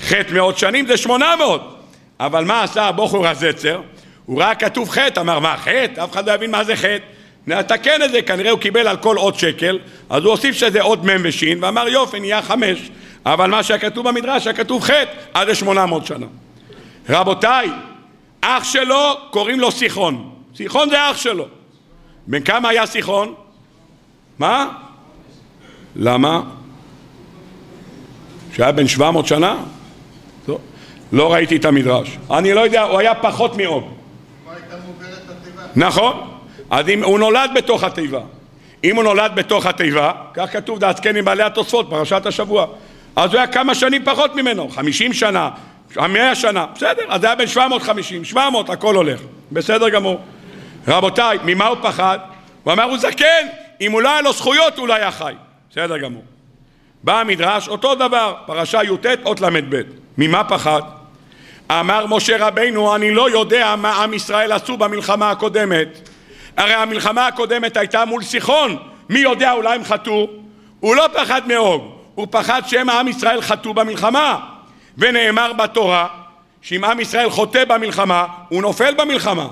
חטא מאות שנים זה שמונה מאות. אבל מה עשה הבוכר הזצר? הוא ראה כתוב חטא, אמר מה חטא? אף אחד לא יבין מה זה חטא נתקן את זה, כנראה הוא קיבל על כל עוד שקל אז הוא הוסיף שזה עוד מ' וש' ואמר יופי נהיה חמש אבל מה שהיה כתוב במדרש היה כתוב חטא עד לשמונה מאות שנה רבותיי אח שלו קוראים לו סיחון סיחון זה אח שלו בן כמה היה סיחון? מה? למה? שהיה בן שבע מאות שנה? לא, לא ראיתי את המדרש אני לא יודע, הוא היה פחות מאוג נכון, אז אם הוא נולד בתוך התיבה אם הוא נולד בתוך התיבה, כך כתוב דעתקן עם בעלי התוספות, פרשת השבוע אז הוא היה כמה שנים פחות ממנו, חמישים שנה, מאה שנה, בסדר, אז זה היה בין שבע מאות חמישים, שבע מאות, הכל הולך, בסדר גמור. רבותיי, ממה הוא פחד? הוא אמר הוא זקן, אם לא היה לו זכויות הוא לא היה חי, בסדר גמור. בא המדרש, אותו דבר, פרשה י"ט, אות ל"ב, ממה פחד? אמר משה רבינו, אני לא יודע מה עם ישראל עשו במלחמה הקודמת. הרי המלחמה הקודמת הייתה מול סיחון, מי יודע אולי הם חטאו? הוא לא פחד מאוג, הוא פחד שמא עם ישראל חטאו במלחמה. ונאמר בתורה שאם עם ישראל חוטא במלחמה הוא נופל במלחמה.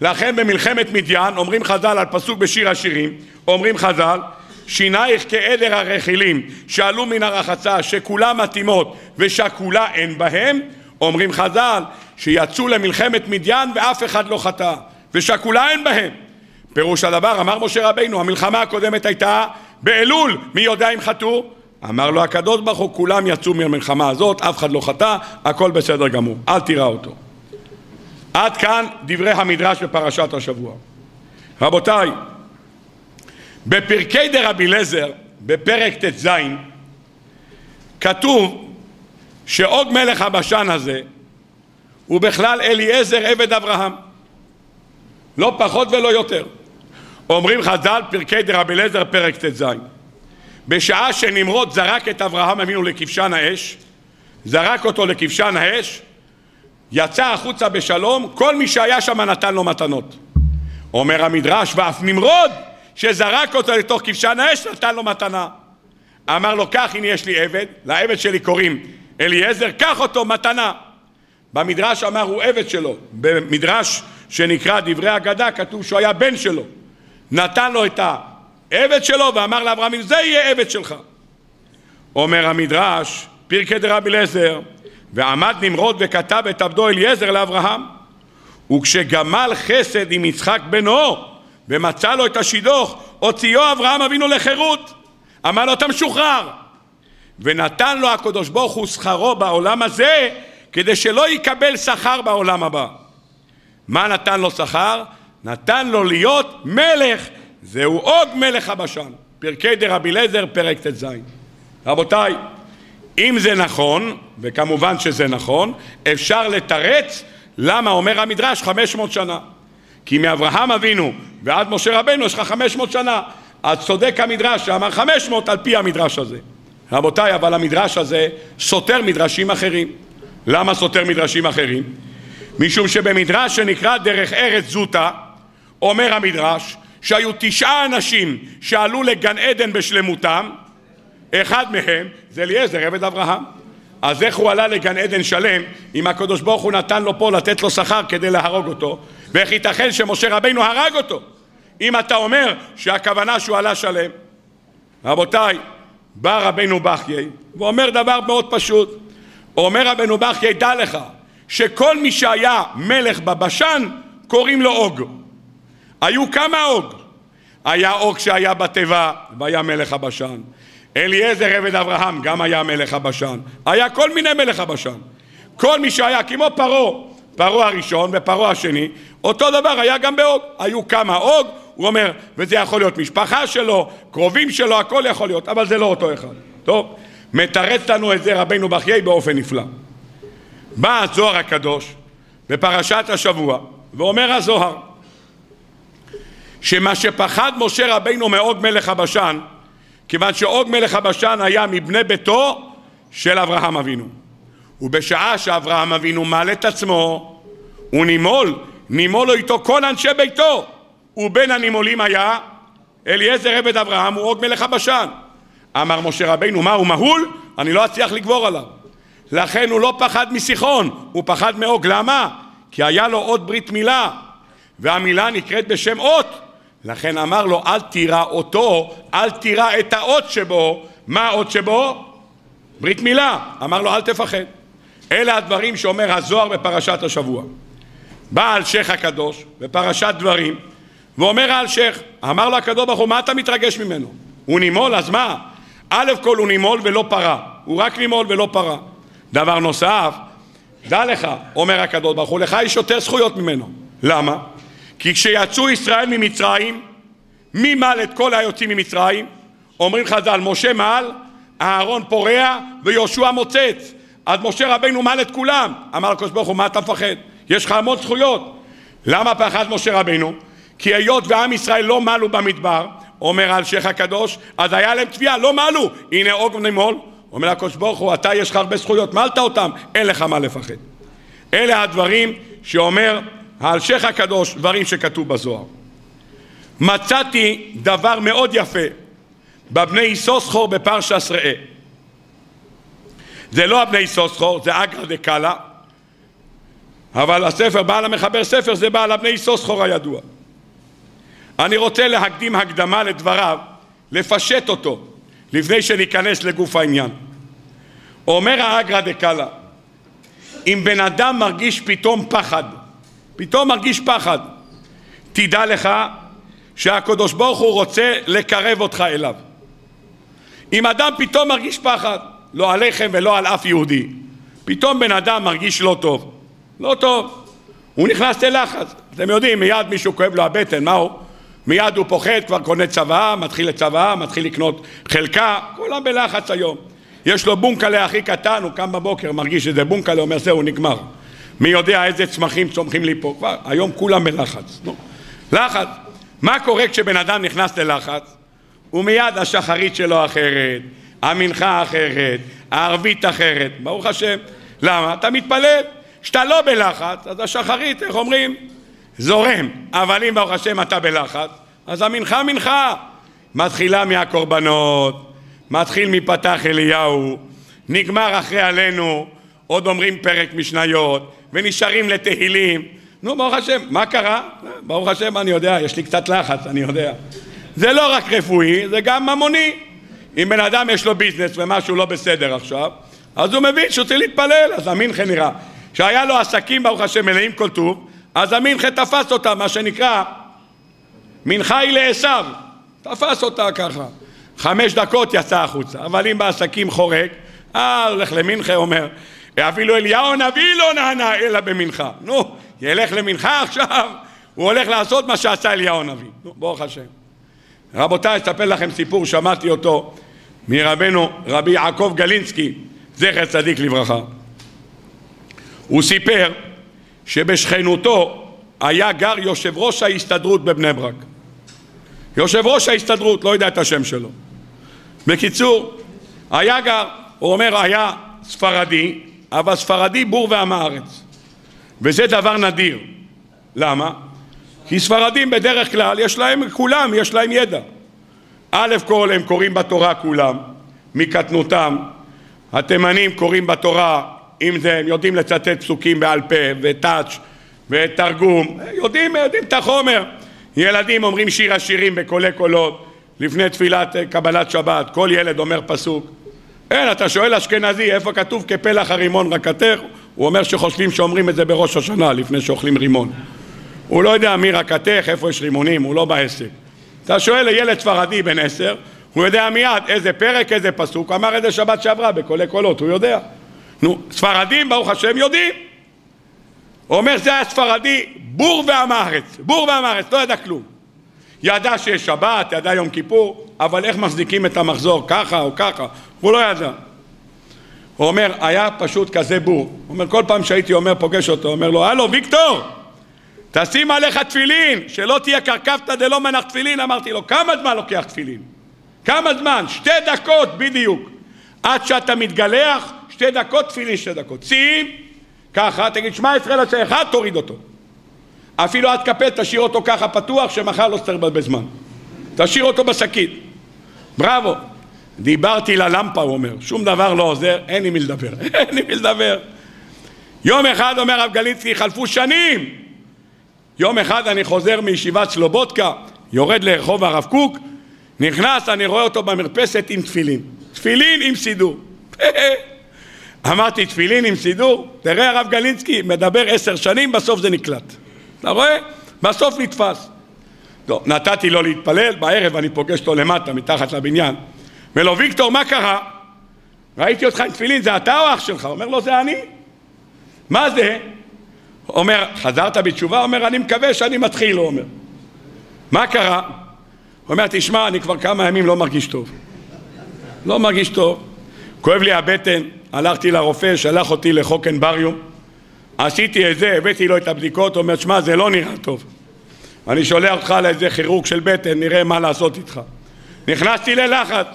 לכן במלחמת מדיין אומרים חז"ל על פסוק בשיר השירים אומרים חז"ל שינייך כעדר הרכילים שעלו מן הרחצה שכולה מתאימות ושכולה אין בהם אומרים חז"ל שיצאו למלחמת מדיין ואף אחד לא חטא ושכולה אין בהם פירוש הדבר אמר משה רבינו המלחמה הקודמת הייתה באלול. מי יודע אם חטאו? אמר לו הקדוש ברוך הוא כולם יצאו מהמלחמה הזאת אף אחד לא חטא הכל בסדר גמור אל תירא אותו. עד כאן דברי המדרש בפרשת השבוע. רבותיי בפרקי דרבי אליעזר בפרק ט"ז כתוב שאוג מלך הבשן הזה הוא בכלל אליעזר עבד אברהם. לא פחות ולא יותר. אומרים חז"ל, פרקי דרבי אליעזר, פרק ט"ז. בשעה שנמרוד זרק את אברהם אבינו לכבשן האש, זרק אותו לכבשן האש, יצא החוצה בשלום, כל מי שהיה שם נתן לו מתנות. אומר המדרש, ואף נמרוד שזרק אותו לתוך כבשן האש נתן לו מתנה. אמר לו, קח הנה יש לי עבד, לעבד שלי קוראים אליעזר, קח אותו מתנה. במדרש אמר הוא עבד שלו, במדרש שנקרא דברי אגדה כתוב שהוא היה בן שלו. נתן לו את העבד שלו ואמר לאברהם, זה יהיה עבד שלך. אומר המדרש, פרקי דרבי אליעזר, ועמד נמרוד וכתב את עבדו אליעזר לאברהם. וכשגמל חסד עם יצחק בנו ומצא לו את השידוך, הוציאו אברהם אבינו לחירות. אמר לו, אתה משוחרר. ונתן לו הקדוש ברוך הוא שכרו בעולם הזה, כדי שלא יקבל שכר בעולם הבא. מה נתן לו שכר? נתן לו להיות מלך. זהו עוג מלך הבשן. פרקי דרבי אליעזר, פרק ט"ז. רבותיי, אם זה נכון, וכמובן שזה נכון, אפשר לתרץ למה אומר המדרש 500 שנה. כי מאברהם אבינו ועד משה רבנו יש לך 500 שנה. אז צודק המדרש שאמר 500 על פי המדרש הזה. רבותיי, אבל המדרש הזה סותר מדרשים אחרים. למה סותר מדרשים אחרים? משום שבמדרש שנקרא דרך ארץ זוטה, אומר המדרש שהיו תשעה אנשים שעלו לגן עדן בשלמותם, אחד מהם זה אליעזר עבד אברהם. אז איך הוא עלה לגן עדן שלם אם הקדוש ברוך הוא נתן לו פה לתת לו שכר כדי להרוג אותו? ואיך ייתכן שמשה רבינו הרג אותו? אם אתה אומר שהכוונה שהוא עלה שלם רבותיי בא רבנו בחיי ואומר דבר מאוד פשוט. אומר רבנו בחיי דע לך שכל מי שהיה מלך בבשן קוראים לו אוג היו כמה אוג היה אוג שהיה בתיבה והיה מלך הבשן אליעזר עבד אברהם גם היה מלך הבשן, היה כל מיני מלך הבשן. כל מי שהיה, כמו פרעה, פרעה הראשון ופרעה השני, אותו דבר היה גם באוג. היו כמה אוג, הוא אומר, וזה יכול להיות משפחה שלו, קרובים שלו, הכל יכול להיות, אבל זה לא אותו אחד. טוב, מתרץ לנו את זה רבנו בחיי באופן נפלא. בא הזוהר הקדוש בפרשת השבוע, ואומר הזוהר, שמה שפחד משה רבינו מאוג מלך הבשן כיוון שעוג מלך הבשן היה מבני ביתו של אברהם אבינו. ובשעה שאברהם אבינו מעל את עצמו, הוא נימול, נימול לו איתו כל אנשי ביתו. ובין הנימולים היה אליעזר עבד אברהם, הוא עוג מלך הבשן. אמר משה רבינו, מה הוא מהול? אני לא אצליח לגבור עליו. לכן הוא לא פחד מסיחון, הוא פחד מעוג. למה? כי היה לו עוד ברית מילה, והמילה נקראת בשם אות. לכן אמר לו אל תירא אותו, אל תירא את האות שבו, מה האות שבו? ברית מילה. אמר לו אל תפחד. אלה הדברים שאומר הזוהר בפרשת השבוע. בא אלשיך הקדוש בפרשת דברים ואומר האלשיך, אמר לו הקדוש ברוך הוא מה אתה מתרגש ממנו? הוא נימול אז מה? א' כל הוא נימול ולא פרה, הוא רק נימול ולא פרה. דבר נוסף, דע לך, אומר הקדוש ברוך הוא, לך יש יותר זכויות ממנו. למה? כי כשיצאו ישראל ממצרים, מי מל את כל היוצאים ממצרים? אומרים חז"ל, משה מל, אהרון פורע ויהושע מוצץ. אז משה רבינו מל את כולם. אמר הקדוש ברוך הוא, מה אתה מפחד? יש לך המון זכויות. למה פחד משה רבינו? כי היות ועם ישראל לא מלו במדבר, אומר אלשיך הקדוש, אז היה להם תביעה, לא מלו. הנה עוג ונמול. אומר הקדוש ברוך הוא, אתה יש לך הרבה זכויות, מלת אותם, אין לך מה לפחד. אלה הדברים שאומר האלשיך הקדוש, דברים שכתוב בזוהר. מצאתי דבר מאוד יפה בבני איסוסחור בפרשס ראה. זה לא הבני איסוסחור, זה אגרא דקאלה, אבל הספר, בעל המחבר ספר, זה בעל הבני איסוסחור הידוע. אני רוצה להקדים הקדמה לדבריו, לפשט אותו, לפני שניכנס לגוף העניין. אומר האגרא דקאלה, אם בן אדם מרגיש פתאום פחד פתאום מרגיש פחד. תדע לך שהקדוש ברוך הוא רוצה לקרב אותך אליו. אם אדם פתאום מרגיש פחד, לא עליכם ולא על אף יהודי, פתאום בן אדם מרגיש לא טוב, לא טוב, הוא נכנס ללחץ. אתם יודעים, מיד מישהו כואב לו הבטן, מה הוא? מיד הוא פוחד, כבר קונה צוואה, מתחיל לצוואה, מתחיל לקנות חלקה, כולם בלחץ היום. יש לו בונקלה הכי קטן, הוא קם בבוקר, מרגיש שזה בונקלה, אומר זהו, נגמר. מי יודע איזה צמחים צומחים לי פה כבר, היום כולם בלחץ. נו. לחץ. מה קורה כשבן אדם נכנס ללחץ? ומיד השחרית שלו אחרת, המנחה אחרת, הערבית אחרת, ברוך השם. למה? אתה מתפלל. כשאתה לא בלחץ, אז השחרית, איך אומרים? זורם. אבל אם ברוך השם אתה בלחץ, אז המנחה מנחה. מתחילה מהקורבנות, מתחיל מפתח אליהו, נגמר אחרי עלינו, עוד אומרים פרק משניות, ונשארים לתהילים. נו, ברוך השם, מה קרה? ברוך השם, אני יודע, יש לי קצת לחץ, אני יודע. זה לא רק רפואי, זה גם ממוני. אם בן אדם יש לו ביזנס ומשהו לא בסדר עכשיו, אז הוא מבין שהוא צריך להתפלל, אז המינכה נראה. כשהיה לו עסקים, ברוך השם, מלאים כל טוב, אז המינכה תפס אותה, מה שנקרא, מנחה היא לעשו, תפס אותה ככה. חמש דקות יצא החוצה, אבל אם בעסקים חורק, אה, הולך למנחה, אומר, אפילו אליהו הנביא לא נענה אלא במנחה. נו, ילך למנחה עכשיו, הוא הולך לעשות מה שעשה אליהו הנביא. נו, ברוך השם. רבותיי, אספר לכם סיפור, שמעתי אותו מרבנו רבי יעקב גלינסקי, זכר צדיק לברכה. הוא סיפר שבשכנותו היה גר יושב ראש ההסתדרות בבני ברק. יושב ראש ההסתדרות, לא יודע את השם שלו. בקיצור, היה גר, הוא אומר, היה ספרדי, אבל ספרדי בור ועם הארץ. וזה דבר נדיר. למה? כי ספרדים בדרך כלל יש להם, כולם יש להם ידע. א' כל הם קוראים בתורה כולם, מקטנותם. התימנים קוראים בתורה, אם זה, הם יודעים לצטט פסוקים בעל פה וטאץ' ותרגום, יודעים, יודעים את החומר. ילדים אומרים שיר השירים בקולי קולות לפני תפילת אה, קבלת שבת, כל ילד אומר פסוק. אין, אתה שואל אשכנזי איפה כתוב כפלח הרימון רקתך? הוא אומר שחושבים שאומרים את זה בראש השנה לפני שאוכלים רימון. הוא לא יודע מי רקתך, איפה יש רימונים, הוא לא בעסק. אתה שואל לילד ספרדי בן עשר, הוא יודע מיד איזה פרק, איזה פסוק, אמר איזה שבת שעברה בקולי קולות, הוא יודע. נו, ספרדים ברוך השם יודעים. הוא אומר זה היה ספרדי בור ועם הארץ, בור ועם הארץ, לא ידע כלום. ידע שיש שבת, ידע יום כיפור, אבל איך מחזיקים את המחזור, ככה או ככה, הוא לא ידע. הוא אומר, היה פשוט כזה בור. הוא אומר, כל פעם שהייתי אומר, פוגש אותו, אומר לו, הלו, ויקטור, תשים עליך תפילין, שלא תהיה קרקפתא דלא מנח תפילין. אמרתי לו, כמה זמן לוקח תפילין? כמה זמן? שתי דקות בדיוק. עד שאתה מתגלח, שתי דקות תפילין, שתי דקות. שים, ככה, תגיד, שמע ישראל השם אחד, תוריד אותו. אפילו עד כפה תשאיר אותו ככה פתוח, שמחר לא תצטרך לבזבז זמן. תשאיר אותו בשקית. בראבו. דיברתי ללמפה, הוא אומר, שום דבר לא עוזר, אין לי מי לדבר, אין לי מי לדבר. יום אחד, אומר הרב גליצקי, חלפו שנים. יום אחד אני חוזר מישיבת סלובודקה, יורד לרחוב הרב קוק, נכנס, אני רואה אותו במרפסת עם תפילין. תפילין עם סידור. אמרתי, תפילין עם סידור? תראה הרב גלינסקי, מדבר עשר שנים, בסוף זה נקלט. אתה רואה? בסוף נתפס. לא, נתתי לו להתפלל, בערב אני פוגש אותו למטה, מתחת לבניין. אומר לו, ויקטור, מה קרה? ראיתי אותך עם תפילין, זה אתה או אח שלך? אומר לו, זה אני. מה זה? אומר, חזרת בתשובה? אומר, אני מקווה שאני מתחיל, הוא אומר. מה קרה? הוא אומר, תשמע, אני כבר כמה ימים לא מרגיש טוב. לא מרגיש טוב. כואב לי הבטן, הלכתי לרופא, שלח אותי לחוקן בריום. עשיתי את זה, הבאתי לו את הבדיקות, הוא אומר, שמע, זה לא נראה טוב. אני שולח אותך לאיזה כירורג של בטן, נראה מה לעשות איתך. נכנסתי ללחץ.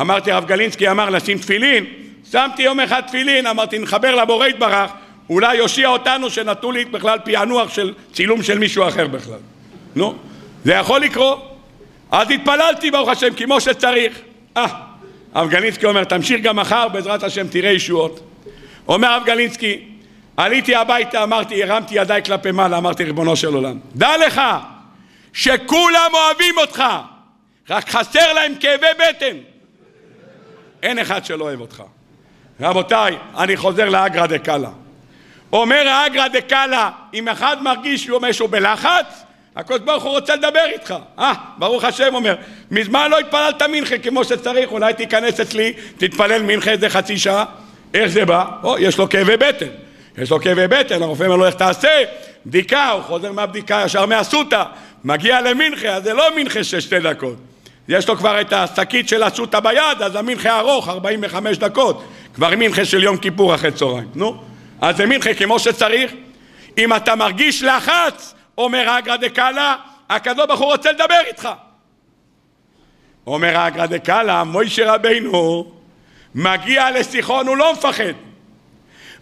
אמרתי, הרב גלינסקי אמר לשים תפילין, שמתי יום אחד תפילין, אמרתי, נחבר לבורא יתברך, אולי יושיע אותנו שנתנו לי בכלל פענוח של צילום של מישהו אחר בכלל. נו, זה יכול לקרות. אז התפללתי, ברוך השם, כמו שצריך. אה, הרב גלינסקי אומר, תמשיך גם מחר, בעזרת השם תראה ישועות. אומר הרב גלינסקי, עליתי הביתה, אמרתי, הרמתי ידיי כלפי מעלה, אמרתי, ריבונו של עולם, דע לך שכולם אוהבים אותך, רק חסר להם כאבי בטן. אין אחד שלא אוהב אותך. רבותיי, אני חוזר לאגרא דקאלה. אומר האגרא דקאלה, אם אחד מרגיש שהוא אומר שהוא בלחץ, הקדוש ברוך הוא רוצה לדבר איתך. אה, ברוך השם אומר, מזמן לא התפללת מנחה כמו שצריך, אולי תיכנס אצלי, תתפלל מנחה איזה חצי שעה. איך זה בא? או, יש לו כאבי בטן. יש לו כאבי בטן, הרופא אומר לו איך תעשה? בדיקה, הוא חוזר מהבדיקה ישר מאסותא, מגיע למנחה, אז זה לא מנחה של שתי דקות. יש לו כבר את השקית של אסותא ביד, אז המנחה ארוך, 45 דקות. כבר מנחה של יום כיפור אחרי צהריים. נו, אז זה מנחה כמו שצריך. אם אתה מרגיש לחץ, אומר אגרא דקאלה, ברוך הוא רוצה לדבר איתך. אומר אגרא דקאלה, מוישה רבינו מגיע לסיחון, הוא לא מפחד.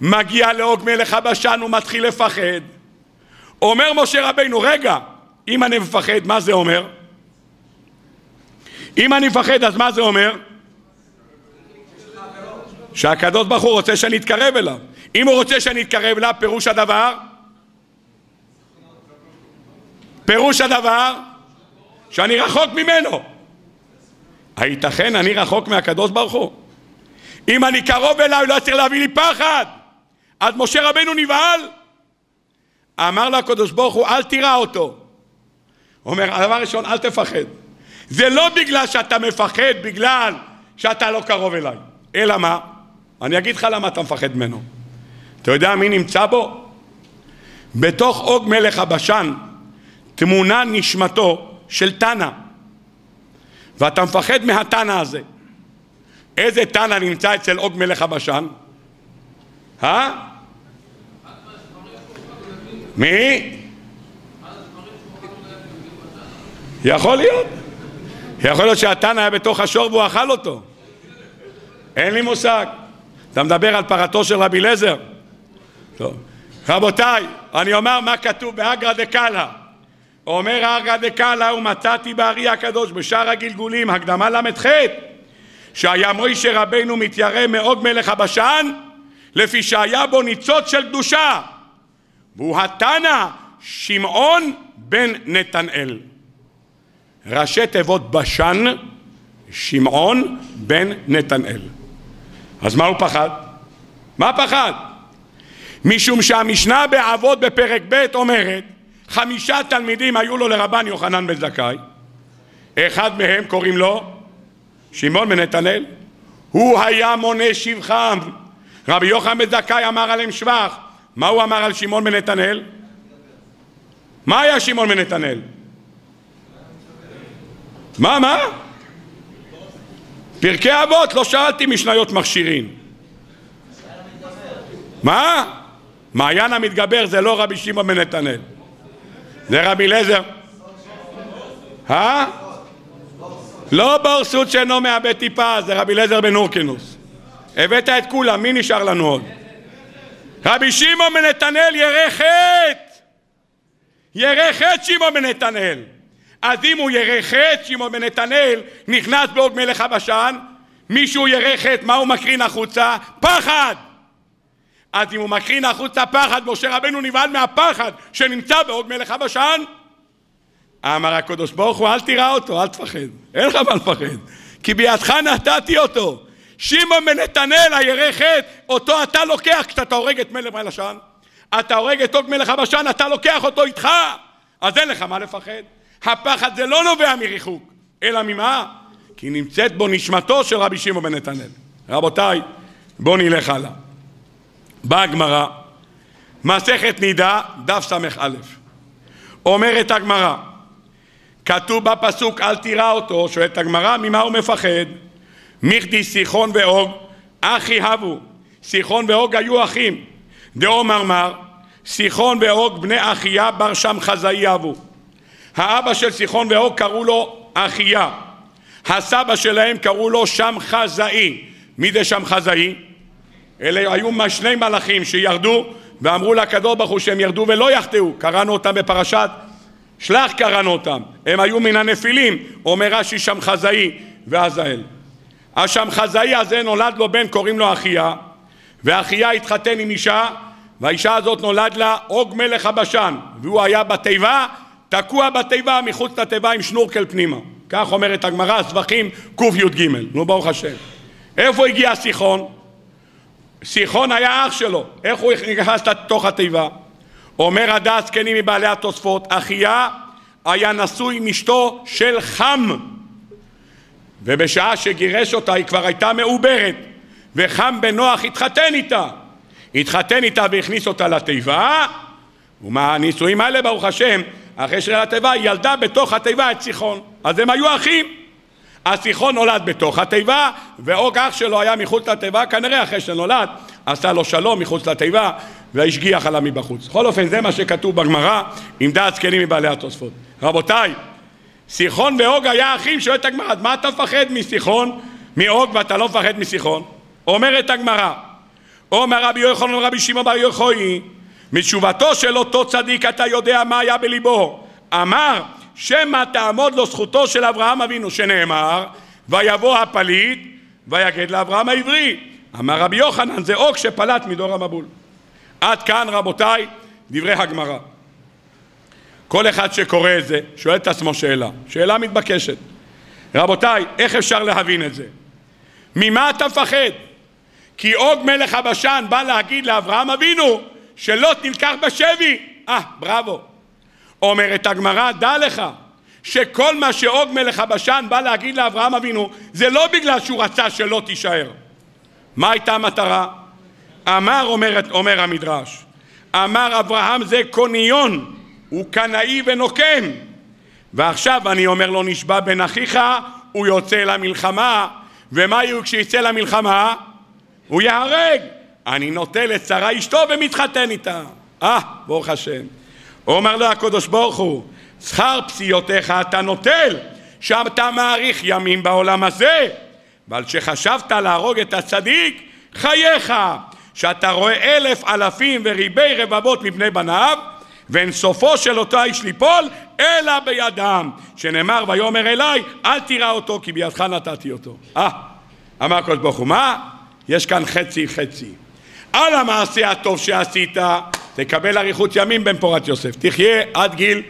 מגיע לאוג מלך הבשן, הוא מתחיל לפחד. אומר משה רבינו, רגע, אם אני מפחד, מה זה אומר? אם אני מפחד, אז מה זה אומר? שהקדוש ברוך הוא רוצה שאני אתקרב אליו. אם הוא רוצה שאני אתקרב אליו, פירוש הדבר? פירוש הדבר? שאני רחוק ממנו. הייתכן אני רחוק מהקדוש ברוך הוא? אם אני קרוב אליו, לא צריך להביא לי פחד. אז משה רבנו נבהל. אמר לו הקדוש ברוך הוא, אל תירא אותו. אומר, הדבר ראשון, אל תפחד. זה לא בגלל שאתה מפחד, בגלל שאתה לא קרוב אליי. אלא מה? אני אגיד לך למה אתה מפחד ממנו. אתה יודע מי נמצא בו? בתוך עוג מלך הבשן תמונה נשמתו של תנא. ואתה מפחד מהתנא הזה. איזה תנא נמצא אצל עוג מלך הבשן? אה? מי? יכול להיות. יכול להיות שהתנא היה בתוך השור והוא אכל אותו. אין לי מושג. אתה מדבר על פרתו של רבי אליעזר? טוב. רבותיי, אני אומר מה כתוב באגרא דקאלה. אומר אגרא דקאלה ומצאתי בארי הקדוש בשער הגלגולים, הקדמה ל"ח, שהיה מוישה רבנו מתיירא מאוג מלך הבשן, לפי שהיה בו ניצוץ של קדושה. והוא התנא שמעון בן נתנאל. ראשי תיבות בשן, שמעון בן נתנאל. אז מה הוא פחד? מה פחד? משום שהמשנה באבות בפרק ב' אומרת חמישה תלמידים היו לו לרבן יוחנן בן זכאי אחד מהם קוראים לו שמעון בן נתנאל הוא היה מונה שבחם רבי יוחנן בן זכאי אמר עליהם שבח מה הוא אמר על שמעון בן נתנאל? מה היה שמעון בן נתנאל? מה, מה? פרקי אבות, לא שאלתי משניות מכשירים. מה? מעיין המתגבר זה לא רבי שמעון בן נתנאל. זה רבי אליעזר. אה? לא בורסות שאינו מאבד טיפה, זה רבי אליעזר בן אורקינוס. הבאת את כולם, מי נשאר לנו עוד? רבי שמעון בן נתנאל ירא חטא! ירא חטא שמעון בן נתנאל. אז אם הוא ירא חטא, שמעון בן נתנאל נכנס בעוד מלך הבשן, מישהו ירא חטא, מה הוא מקרין החוצה? פחד! אז אם הוא מקרין החוצה פחד, משה רבנו נבהל מהפחד שנמצא בעוד מלך הבשן. אמר הקדוש ברוך הוא, אל תירא אותו, אל תפחד. אין לך מה לפחד. כי בידך נתתי אותו. שמעון בן נתנאל, הירא חטא, אותו אתה לוקח כשאתה הורג את מלך הבשן. אתה הורג את עוג מלך הבשן, אתה לוקח אותו איתך. אז אין לך מה לפחד. הפחד זה לא נובע מריחוק, אלא ממה? כי נמצאת בו נשמתו של רבי שמעון בן נתנאל. רבותיי, בואו נלך הלאה. באה הגמרא, מסכת נידה, דף ס"א. אומרת הגמרא, כתוב בפסוק אל תירא אותו, שואלת הגמרא, ממה הוא מפחד? מכדי סיחון ואוג, אחי הבו. סיחון ואוג היו אחים. דאמר מר, סיחון ואוג בני אחיה בר שם חזאי אבו. האבא של סיחון ואוג קראו לו אחיה. הסבא שלהם קראו לו שם חזאי. מי זה שם חזאי? אלה היו שני מלאכים שירדו ואמרו לקדוש ברוך הוא שהם ירדו ולא יחטאו, קראנו אותם בפרשת שלח קראנו אותם, הם היו מן הנפילים, אומר רש"י שם חזאי ועזאל. השם חזאי הזה נולד לו בן קוראים לו אחיה ואחיה התחתן עם אישה והאישה הזאת נולד לה עוג מלך הבשן והוא היה בתיבה, תקוע בתיבה מחוץ לתיבה עם שנורקל פנימה. כך אומרת הגמרא, סבכים קי"ג, נו ברוך השם. איפה הגיע הסיחון? סיחון היה אח שלו, איך הוא נכנס לתוך התיבה? אומר הדס זקנים מבעלי התוספות, אחיה היה נשוי עם אשתו של חם. ובשעה שגירש אותה היא כבר הייתה מעוברת. וחם בנוח התחתן איתה. התחתן איתה והכניס אותה לתיבה. ומהנישואים האלה? ברוך השם אחרי שלה לתיבה ילדה בתוך התיבה את סיחון אז הם היו אחים הסיחון נולד בתוך התיבה, ואוג אח שלו היה מחוץ לתיבה, כנראה אחרי שנולד, עשה לו שלום מחוץ לתיבה, והשגיח עליו מבחוץ. בכל אופן, זה מה שכתוב בגמרא, עם דעת זקנים מבעלי התוספות. רבותיי, סיחון ואוג היה אחים, שואלת הגמרא, אז מה אתה מפחד מסיחון, מאוג, ואתה לא מפחד מסיחון? אומרת הגמרא, אומר רבי יוחנן רבי שמעון בר יוחאי, מתשובתו של אותו צדיק אתה יודע מה היה בליבו. אמר, שמא תעמוד לו זכותו של אברהם אבינו, שנאמר, ויבוא הפליט ויגד לאברהם העברי. אמר רבי יוחנן, זה אוג שפלט מדור המבול. עד כאן רבותיי, דברי הגמרא. כל אחד שקורא את זה, שואל את עצמו שאלה, שאלה מתבקשת. רבותיי, איך אפשר להבין את זה? ממה אתה מפחד? כי אוג מלך הבשן בא להגיד לאברהם אבינו שלא תלקח בשבי. אה, בראבו. אומרת הגמרא, דע לך שכל מה שאוג מלך הבשן בא להגיד לאברהם אבינו זה לא בגלל שהוא רצה שלא תישאר. מה הייתה המטרה? אמר, אומר, אומר המדרש, אמר אברהם זה קוניון, הוא קנאי ונוקם. ועכשיו אני אומר לו נשבע בן אחיך, הוא יוצא למלחמה, ומה יהיו כשיצא למלחמה? הוא ייהרג. אני נוטל את שרה אשתו ומתחתן איתה. אה, ברוך השם. אומר לו הקדוש ברוך הוא, שכר פסיעותיך אתה נוטל, שאתה מאריך ימים בעולם הזה, ועל שחשבת להרוג את הצדיק, חייך, שאתה רואה אלף אלפים וריבי רבבות מבני בניו, ואין סופו של אותו האיש ליפול, אלא בידם, שנאמר ויאמר אליי, אל תירא אותו כי בידך נתתי אותו. אה, אמר הקדוש ברוך הוא, מה? יש כאן חצי חצי. על המעשה הטוב שעשית, תקבל אריכות ימים בן פורת יוסף. תחיה עד גיל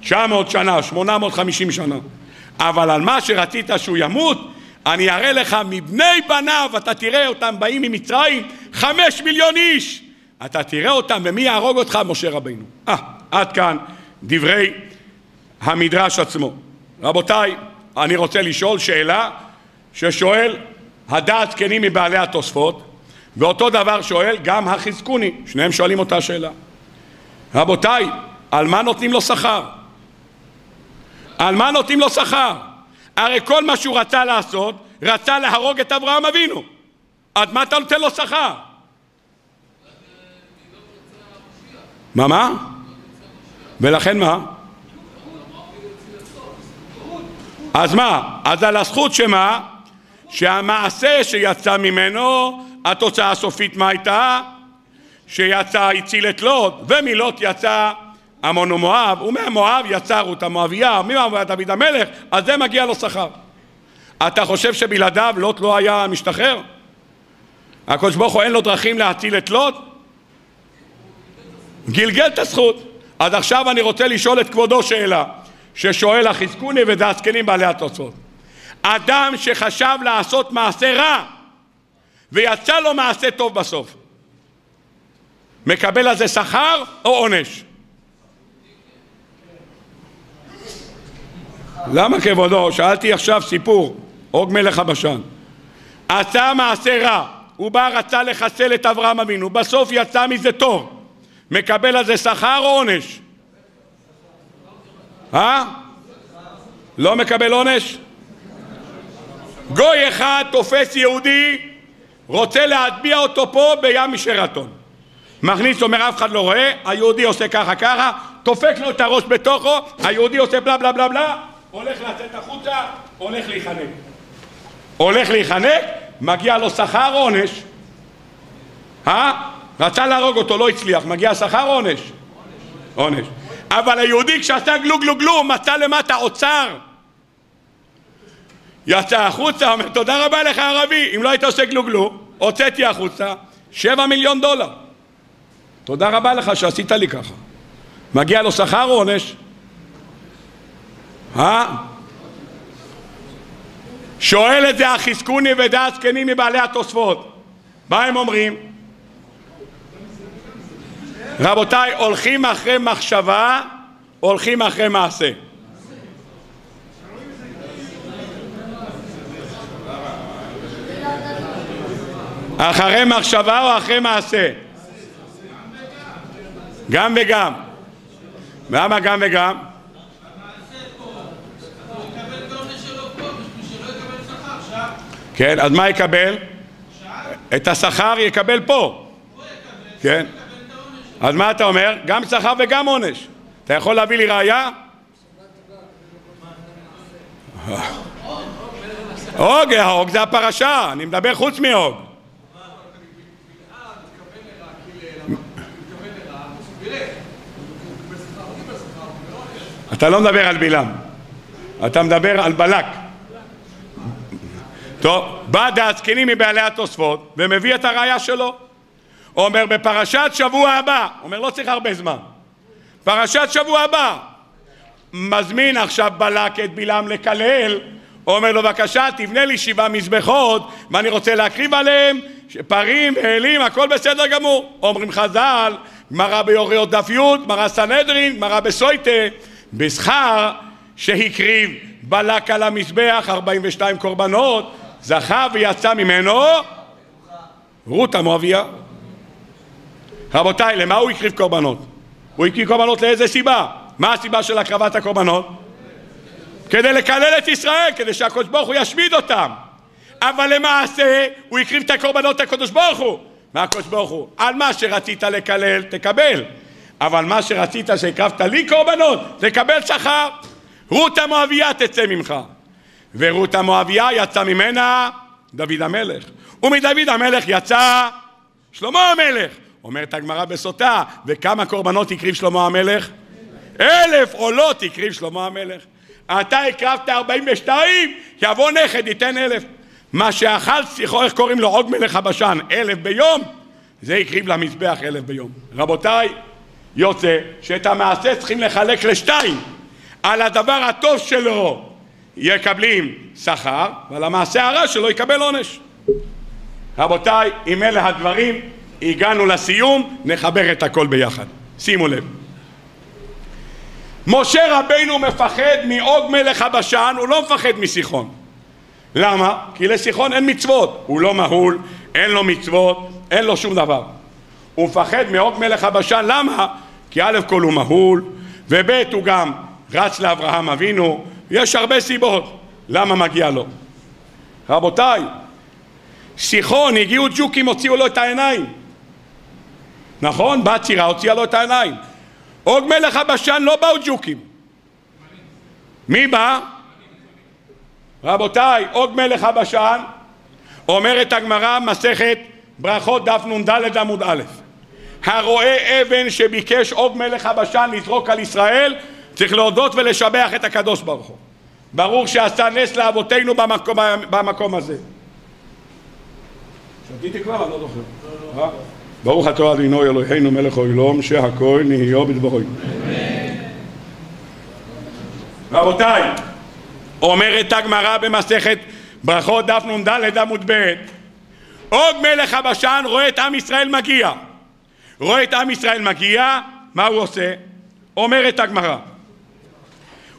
900 שנה, 850 שנה. אבל על מה שרצית שהוא ימות, אני אראה לך מבני בניו, אתה תראה אותם באים ממצרים, חמש מיליון איש. אתה תראה אותם, ומי יהרוג אותך? משה רבינו. אה, עד כאן דברי המדרש עצמו. רבותיי, אני רוצה לשאול שאלה ששואל הדעת זקנים מבעלי התוספות, ואותו דבר שואל גם החזקוני, שניהם שואלים אותה שאלה. רבותיי, על מה נותנים לו שכר? על מה נותנים לו שכר? הרי כל מה שהוא רצה לעשות, רצה להרוג את אברהם אבינו. אז מה אתה נותן לו שכר? מה מה? ולכן מה? אז מה? אז על הזכות שמה? שהמעשה שיצא ממנו, התוצאה הסופית מה הייתה? שיצא, הציל את לוט, ומלוט יצא עמון ומואב, ומהמואב יצא רות המואביה, וממואב דוד המלך, אז זה מגיע לו שכר. אתה חושב שבלעדיו לוט לא היה משתחרר? הקדוש ברוך הוא אין לו דרכים להציל את לוט? גלגל את הזכות. אז עכשיו אני רוצה לשאול את כבודו שאלה, ששואל החזקוני וזה הזקנים בעלי התוצאות. אדם שחשב לעשות מעשה רע ויצא לו מעשה טוב בסוף, מקבל על זה שכר או עונש? למה כבודו? שאלתי עכשיו סיפור, הוג מלך הבשן. עשה מעשה רע, הוא בא רצה לחסל את אברהם אבינו, בסוף יצא מזה טוב, מקבל על זה שכר או עונש? אה? לא מקבל עונש? גוי אחד תופס יהודי, רוצה להטביע אותו פה בים משרתון. מכניס, אומר אף אחד לא רואה, היהודי עושה ככה ככה, דופק לו את הראש בתוכו, היהודי עושה בלה בלה בלה בלה, הולך לצאת החוצה, הולך להיחנק. הולך להיחנק, מגיע לו שכר עונש? אה? רצה להרוג אותו, לא הצליח, מגיע שכר עונש? עונש. אבל היהודי כשעשה גלו גלו גלו, מצא למטה אוצר יצא החוצה, אומר תודה רבה לך ערבי, אם לא היית עושה גלוגלו, הוצאתי החוצה, שבע מיליון דולר. תודה רבה לך שעשית לי ככה. מגיע לו שכר או עונש? אה? שואל את זה החזקוני ודעת זקנים מבעלי התוספות. מה הם אומרים? רבותיי, הולכים אחרי מחשבה, הולכים אחרי מעשה. אחרי מחשבה או אחרי מעשה? גם וגם. למה גם וגם? כן, אז מה יקבל? את השכר יקבל פה. כן. אז מה אתה אומר? גם שכר וגם עונש. אתה יכול להביא לי ראייה? הוג, ההוג זה הפרשה, אני מדבר חוץ מהוג. אתה לא מדבר על בלעם, אתה מדבר על בלק. טוב, בא דעסקני מבעלי התוספות ומביא את הראייה שלו. אומר בפרשת שבוע הבא, אומר לא צריך הרבה זמן, פרשת שבוע הבא, מזמין עכשיו בלק את בלעם לקלל, אומר לו בבקשה תבנה לי שבעה מזבחות ואני רוצה להקריב עליהם פרים ואלים הכל בסדר גמור אומרים חז"ל גמרא ביוריות דף י' גמרא סנהדרין גמרא בסויטה בשכר שהקריב בלק על המזבח 42 קורבנות זכה ויצא ממנו רות המואביה רבותיי למה הוא הקריב קורבנות? הוא הקריב קורבנות לאיזה סיבה? מה הסיבה של הקרבת הקורבנות? כדי לקלל את ישראל, כדי שהקדוש ברוך הוא ישמיד אותם. אבל למעשה הוא הקריב את הקורבנות לקדוש ברוך הוא. הקדוש ברוך הוא? על מה שרצית לקלל, תקבל. אבל מה שרצית שהקרבת לי קורבנות, תקבל שכר. רות המואביה תצא ממך. ורות המואביה יצא ממנה דוד המלך. ומדוד המלך יצא שלמה המלך. אומרת הגמרא בסוטה, וכמה קורבנות הקריב שלמה המלך? אלף עולות הקריב שלמה המלך. אתה הקרבת 42, יבוא נכד ייתן אלף. מה שאכל שיחו, איך קוראים לו? עוג מלך הבשן, אלף ביום, זה הקריב למזבח אלף ביום. רבותיי, יוצא שאת המעשה צריכים לחלק לשתיים. על הדבר הטוב שלו יקבלים שכר, ועל המעשה הרע שלו יקבל עונש. רבותיי, אם אלה הדברים, הגענו לסיום, נחבר את הכל ביחד. שימו לב. משה רבינו מפחד מעוג מלך הבשן, הוא לא מפחד מסיחון. למה? כי לסיחון אין מצוות, הוא לא מהול, אין לו מצוות, אין לו שום דבר. הוא מפחד מעוג מלך הבשן, למה? כי א' כל הוא מהול, וב' הוא גם רץ לאברהם אבינו, יש הרבה סיבות למה מגיע לו. רבותיי, סיחון, הגיעו ג'וקים, הוציאו לו את העיניים. נכון? בת צירה הוציאה לו את העיניים. עוג מלך הבשן לא באו ג'וקים. מי בא? רבותיי, עוג מלך הבשן, אומרת הגמרא, מסכת ברכות דף נ"ד עמוד א', הרואה אבן שביקש עוג מלך הבשן לזרוק על ישראל, צריך להודות ולשבח את הקדוש ברוך הוא. ברור שעשה נס לאבותינו במקום, במקום הזה. לא זוכר. ברוך אתה אדינו אלוהינו מלך העולם שהכל נהיה בדברו. רבותיי, אומרת הגמרא במסכת ברכות דף נ"ד עמוד ב' עוג מלך הבשן רואה את עם ישראל מגיע רואה את עם ישראל מגיע, מה הוא עושה? אומרת הגמרא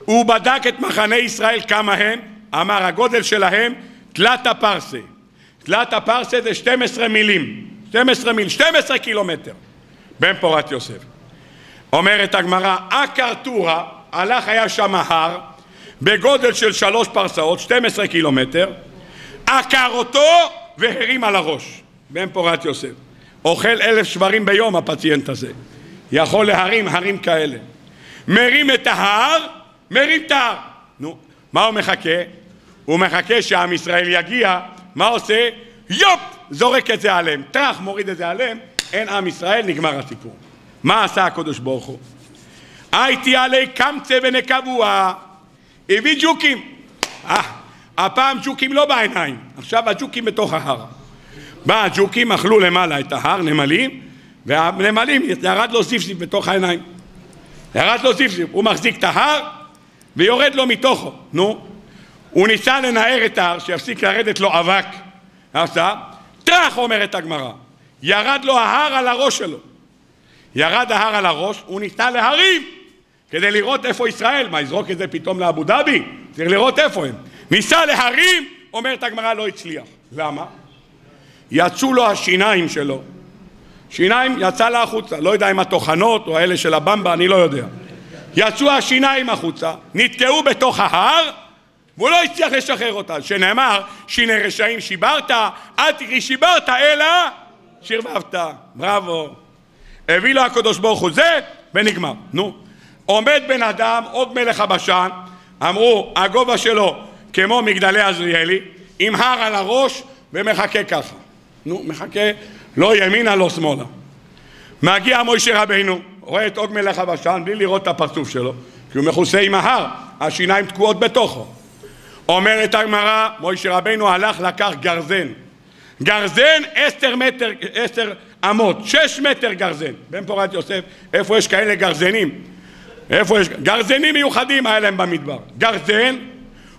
הוא בדק את מחנה ישראל כמה הם, אמר הגודל שלהם תלת הפרסה תלת הפרסה זה 12 מילים 12 מיל, 12 קילומטר בן פורת יוסף. אומרת הגמרא, עקר טורה, הלך היה שם הר בגודל של שלוש פרסאות, 12 קילומטר, עקר אותו והרים על הראש, בן פורת יוסף. אוכל אלף שברים ביום הפציינט הזה, יכול להרים הרים כאלה. מרים את ההר, מרים את ההר. נו, מה הוא מחכה? הוא מחכה שעם ישראל יגיע, מה עושה? יופ! זורק את זה עליהם, טראח מוריד את זה עליהם, אין עם ישראל, נגמר הסיפור. מה עשה הקדוש ברוך הוא? הייתי עלי קמצא ונקבוע, הביא ג'וקים. אה, הפעם ג'וקים לא בעיניים, עכשיו הג'וקים בתוך ההר. בא הג'וקים, אכלו למעלה את ההר, נמלים, והנמלים ירד לו זיפזיפ בתוך העיניים. ירד לו זיפזיפ, הוא מחזיק את ההר ויורד לו מתוכו. נו, הוא ניסה לנער את ההר, שיפסיק לרדת לו אבק. עשה? טראח אומרת הגמרא, ירד לו ההר על הראש שלו. ירד ההר על הראש, הוא ניסה להרים כדי לראות איפה ישראל. מה, יזרוק את זה פתאום לאבו דאבי? צריך לראות איפה הם. ניסה להרים, אומרת הגמרא, לא הצליח. למה? יצאו לו השיניים שלו. שיניים יצא לה החוצה, לא יודע אם הטוחנות או האלה של הבמבה, אני לא יודע. יצאו השיניים החוצה, נתקעו בתוך ההר, והוא לא הצליח לשחרר אותה, שנאמר, שיני רשעים שיברת, אל תקריא שיברת, אלא שרבבת. בראבו. הביא לו הקדוש ברוך הוא זה, ונגמר. נו. עומד בן אדם, עוד מלך הבשן, אמרו, הגובה שלו כמו מגדלי עזריאלי, עם הר על הראש, ומחכה ככה. נו, מחכה, לא ימינה, לא שמאלה. מגיע מוישה רבינו, רואה את עוג מלך הבשן בלי לראות את הפרצוף שלו, כי הוא מכוסה עם ההר, השיניים תקועות בתוכו. אומרת הגמרא, מוישה רבינו הלך לקח גרזן. גרזן עשר מטר, עשר אמות, שש מטר גרזן. בן פורת יוסף, איפה יש כאלה גרזנים? איפה יש? גרזנים מיוחדים היה להם במדבר. גרזן,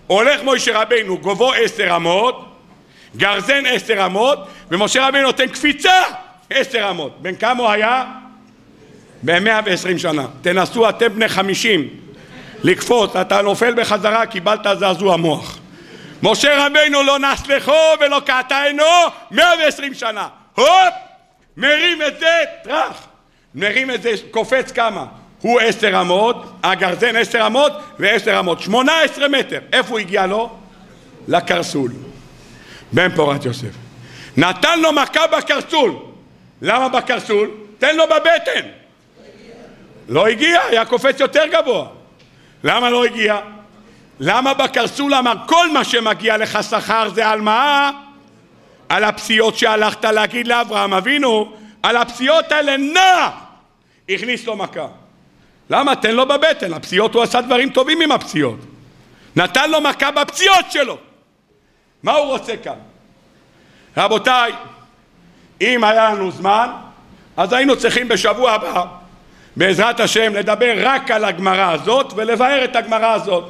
הולך מוישה רבינו, גובו עשר אמות, גרזן עשר אמות, ומשה רבינו נותן קפיצה עשר אמות. בן כמה הוא היה? במאה ועשרים שנה. תנסו אתם בני חמישים לקפוץ, אתה נופל בחזרה, קיבלת זעזוע מוח. משה רבינו לא נס לכו ולא קעתה עינו, מאה ועשרים שנה. הופ! מרים את זה, טראח. מרים את זה, קופץ כמה? הוא עשר אמות, הגרזן עשר אמות ועשר אמות. שמונה עשרה מטר. איפה הוא הגיע לו? לקרסול. בן פורת יוסף. נתן לו מכה בקרסול. למה בקרסול? תן לו בבטן. לא הגיע, היה קופץ יותר גבוה. למה לא הגיע? למה בקרסול אמר כל מה שמגיע לך שכר זה על מה? על הפסיעות שהלכת להגיד לאברהם אבינו, על הפסיעות האלה נע! הכניס לו מכה. למה? תן לו בבטן, הפציעות הוא עשה דברים טובים עם הפציעות. נתן לו מכה בפציעות שלו. מה הוא רוצה כאן? רבותיי, אם היה לנו זמן, אז היינו צריכים בשבוע הבא, בעזרת השם, לדבר רק על הגמרא הזאת ולבאר את הגמרא הזאת.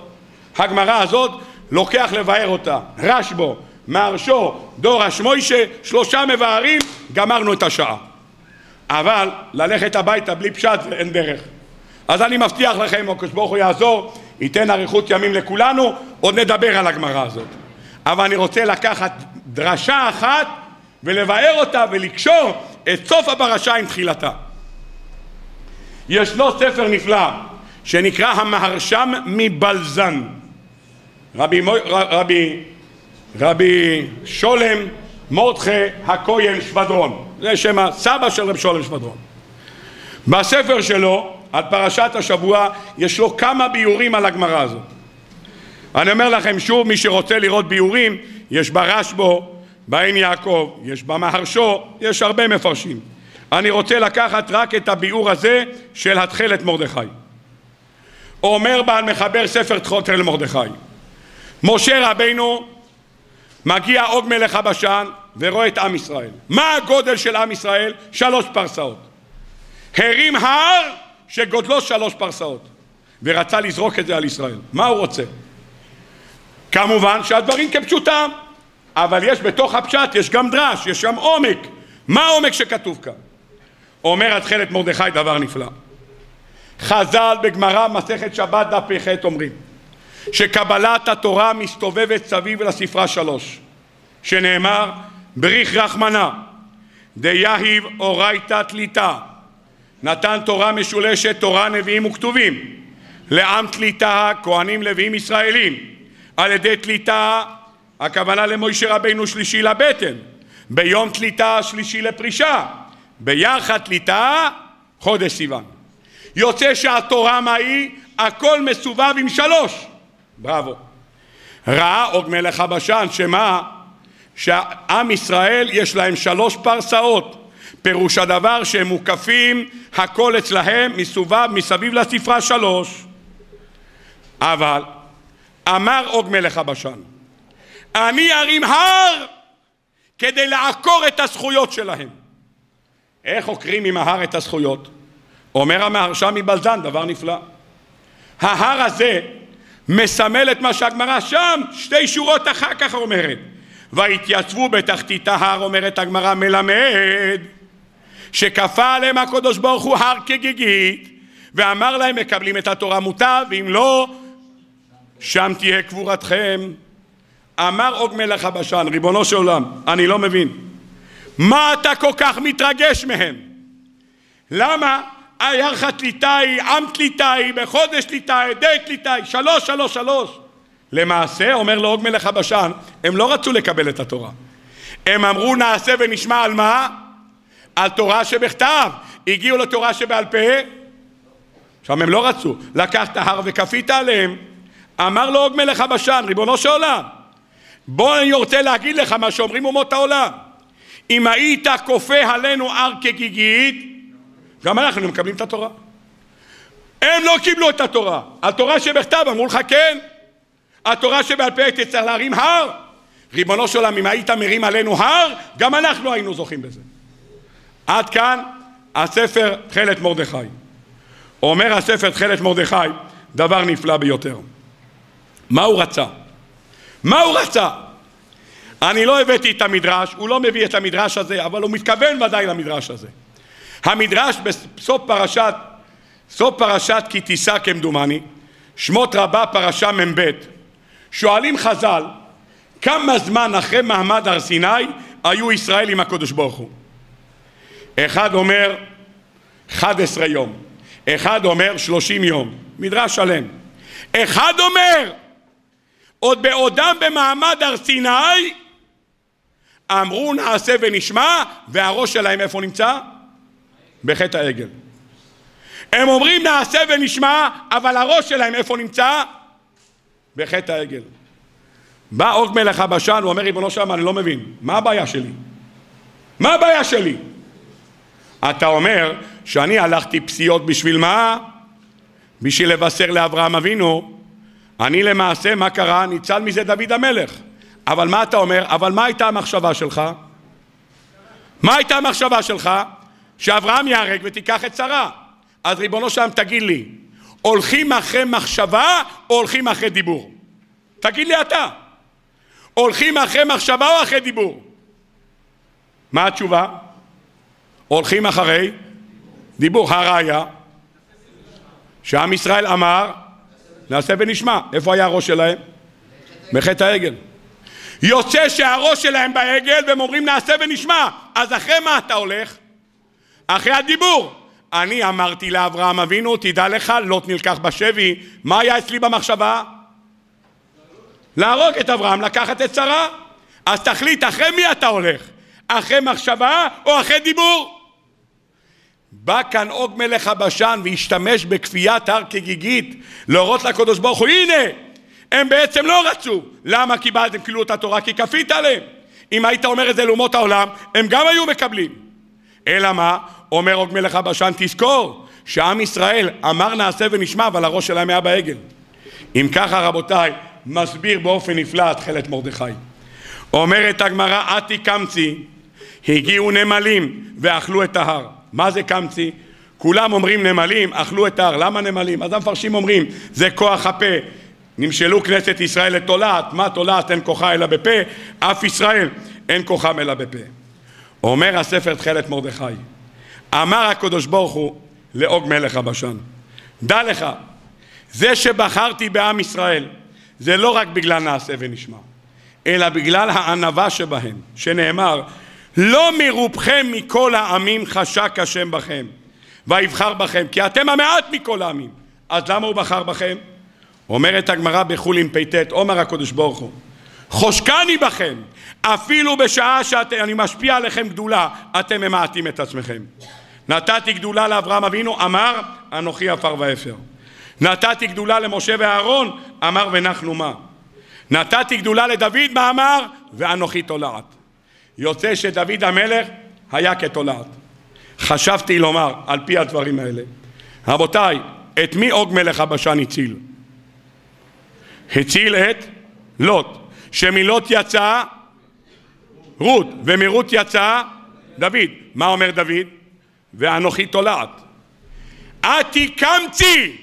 הגמרא הזאת, לוקח לבאר אותה. רשבו, מהרשו, דור השמוישה, שלושה מבארים, גמרנו את השעה. אבל ללכת הביתה בלי פשט אין דרך. אז אני מבטיח לכם, הקדוש ברוך הוא יעזור, ייתן אריכות ימים לכולנו, עוד נדבר על הגמרא הזאת. אבל אני רוצה לקחת דרשה אחת ולבאר אותה ולקשור את סוף הפרשה עם תחילתה. ישנו ספר נפלא שנקרא המהרשם מבלזן. רבי, רבי, רבי שולם מורדכי הכהן שבדרון, זה שם הסבא של רב שולם שבדרון. בספר שלו על פרשת השבוע יש לו כמה ביורים על הגמרא הזאת. אני אומר לכם שוב, מי שרוצה לראות ביורים, יש ברשבו, בעין יעקב, יש במהרשו, יש הרבה מפרשים. אני רוצה לקחת רק את הביאור הזה של התכלת מרדכי. אומר בעל מחבר ספר תחותל מרדכי משה רבינו מגיע עוג מלך הבשן ורואה את עם ישראל. מה הגודל של עם ישראל? שלוש פרסאות. הרים הר שגודלו שלוש פרסאות ורצה לזרוק את זה על ישראל. מה הוא רוצה? כמובן שהדברים כפשוטם, אבל יש בתוך הפשט, יש גם דרש, יש שם עומק. מה העומק שכתוב כאן? אומר התכלת מרדכי דבר נפלא. חז"ל בגמרא מסכת שבת דף פ"ח אומרים שקבלת התורה מסתובבת סביב לספרה שלוש שנאמר בריך רחמנה דיהיב אורייתא תליטה נתן תורה משולשת תורה נביאים וכתובים לעם תליטה כהנים לוויים ישראלים על ידי תליטה הכוונה למוישה רבינו שלישי לבטן ביום תליטה שלישי לפרישה ביחד תליטה חודש סיוון יוצא שהתורה מה היא? הכל מסובב עם שלוש בראבו ראה עוג מלך הבשן שמה? שעם ישראל יש להם שלוש פרסאות פירוש הדבר שהם מוקפים הכל אצלהם מסובב מסביב לספרה שלוש אבל אמר עוג מלך הבשן אני ארים הר כדי לעקור את הזכויות שלהם איך עוקרים עם ההר את הזכויות? אומר המהרשע מבלזן, דבר נפלא. ההר הזה מסמל את מה שהגמרא שם, שתי שורות אחר כך אומרת. ויתייצבו בתחתית ההר, אומרת הגמרא, מלמד שכפה עליהם הקדוש ברוך הוא הר כגיגית ואמר להם מקבלים את התורה מוטב ואם לא שם תהיה קבורתכם אמר עוג מלך הבשן ריבונו של עולם אני לא מבין מה אתה כל כך מתרגש מהם למה איירחת ליטאי, עם תליטאי, בחודש ליטאי, די תליטאי, שלוש, שלוש, שלוש. למעשה, אומר לו עוג מלך הבשן, הם לא רצו לקבל את התורה. הם אמרו נעשה ונשמע על מה? על תורה שבכתב. הגיעו לתורה שבעל פה, עכשיו הם לא רצו. לקחת הר וכפית עליהם. אמר לו עוג מלך הבשן, ריבונו של עולם, בוא אני רוצה להגיד לך מה שאומרים אומות העולם. אם היית כופה עלינו הר כגיגית, גם אנחנו מקבלים את התורה. הם לא קיבלו את התורה. התורה שבכתב אמרו לך כן. התורה שבעל פה תצטרך להרים הר. ריבונו של עולם, אם היית מרים עלינו הר, גם אנחנו היינו זוכים בזה. עד כאן הספר תכלת מרדכי. אומר הספר תכלת מרדכי דבר נפלא ביותר. מה הוא רצה? מה הוא רצה? אני לא הבאתי את המדרש, הוא לא מביא את המדרש הזה, אבל הוא מתכוון ודאי למדרש הזה. המדרש בסוף פרשת, סוף פרשת כי תישא כמדומני, שמות רבה פרשה מ"ב, שואלים חז"ל, כמה זמן אחרי מעמד הר סיני היו ישראל עם הקדוש ברוך הוא? אחד אומר 11 יום, אחד אומר 30 יום, מדרש שלם. אחד אומר, עוד בעודם במעמד הר סיני, אמרו נעשה ונשמע, והראש שלהם איפה נמצא? בחטא העגל. הם אומרים נעשה ונשמע, אבל הראש שלהם איפה נמצא? בחטא העגל. בא עוג מלך הבשן, הוא אומר ריבונו שלם, אני לא מבין, מה הבעיה שלי? מה הבעיה שלי? אתה אומר שאני הלכתי פסיעות בשביל מה? בשביל לבשר לאברהם אבינו. אני למעשה, מה קרה? ניצל מזה דוד המלך. אבל מה אתה אומר? אבל מה הייתה המחשבה שלך? מה הייתה המחשבה שלך? שאברהם ייהרג ותיקח את שרה. אז ריבונו שלם תגיד לי, הולכים אחרי מחשבה או הולכים אחרי דיבור? תגיד לי אתה. הולכים אחרי מחשבה או אחרי דיבור? מה התשובה? הולכים אחרי דיבור. הראיה שעם ישראל אמר נעשה ונשמע. איפה היה הראש שלהם? בחטא העגל. יוצא שהראש שלהם בעגל והם אומרים נעשה ונשמע. אז אחרי מה אתה הולך? אחרי הדיבור. אני אמרתי לאברהם אבינו, תדע לך, לוט נלקח בשבי. מה היה אצלי במחשבה? להרוג את אברהם, לקחת את שרה. אז תחליט, אחרי מי אתה הולך? אחרי מחשבה או אחרי דיבור? בא כאן עוג מלך הבשן והשתמש בכפיית הר כגיגית להורות לקדוש ברוך הוא, הנה, הם בעצם לא רצו. למה קיבלתם כאילו את התורה? כי כפית עליהם. אם היית אומר את זה לאומות העולם, הם גם היו מקבלים. אלא מה? אומר עוג מלך הבשן, תזכור שעם ישראל אמר נעשה ונשמע, אבל הראש שלהם היה בעגל. אם ככה רבותיי, מסביר באופן נפלא את תכלת מרדכי. אומרת הגמרא, אתי קמצי, הגיעו נמלים ואכלו את ההר. מה זה קמצי? כולם אומרים נמלים, אכלו את ההר. למה נמלים? אז המפרשים אומרים, זה כוח הפה. נמשלו כנסת ישראל לתולעת, מה תולעת אין כוחה אלא בפה, אף ישראל אין כוחם אלא בפה. אומר הספר תכלת מרדכי, אמר הקדוש ברוך הוא לעוג מלך הבשן, דע לך, זה שבחרתי בעם ישראל זה לא רק בגלל נעשה ונשמע, אלא בגלל הענווה שבהם, שנאמר לא מרובכם מכל העמים חשק השם בכם ויבחר בכם כי אתם המעט מכל העמים. אז למה הוא בחר בכם? אומרת הגמרא בחולין פט אומר הקדוש ברוך הוא חושקני בכם אפילו בשעה שאני משפיע עליכם גדולה אתם ממעטים את עצמכם. נתתי גדולה לאברהם אבינו אמר אנוכי עפר ואפר. נתתי גדולה למשה ואהרון אמר ונחנו מה. נתתי גדולה לדוד מה אמר? ואנוכי תולעת יוצא שדוד המלך היה כתולעת. חשבתי לומר על פי הדברים האלה, רבותיי, את מי עוג מלך הבשן הציל? הציל את לוט, שמלוט יצא רות, ומרות יצא דוד. מה אומר דוד? ואנוכי תולעת. אתי קמצי,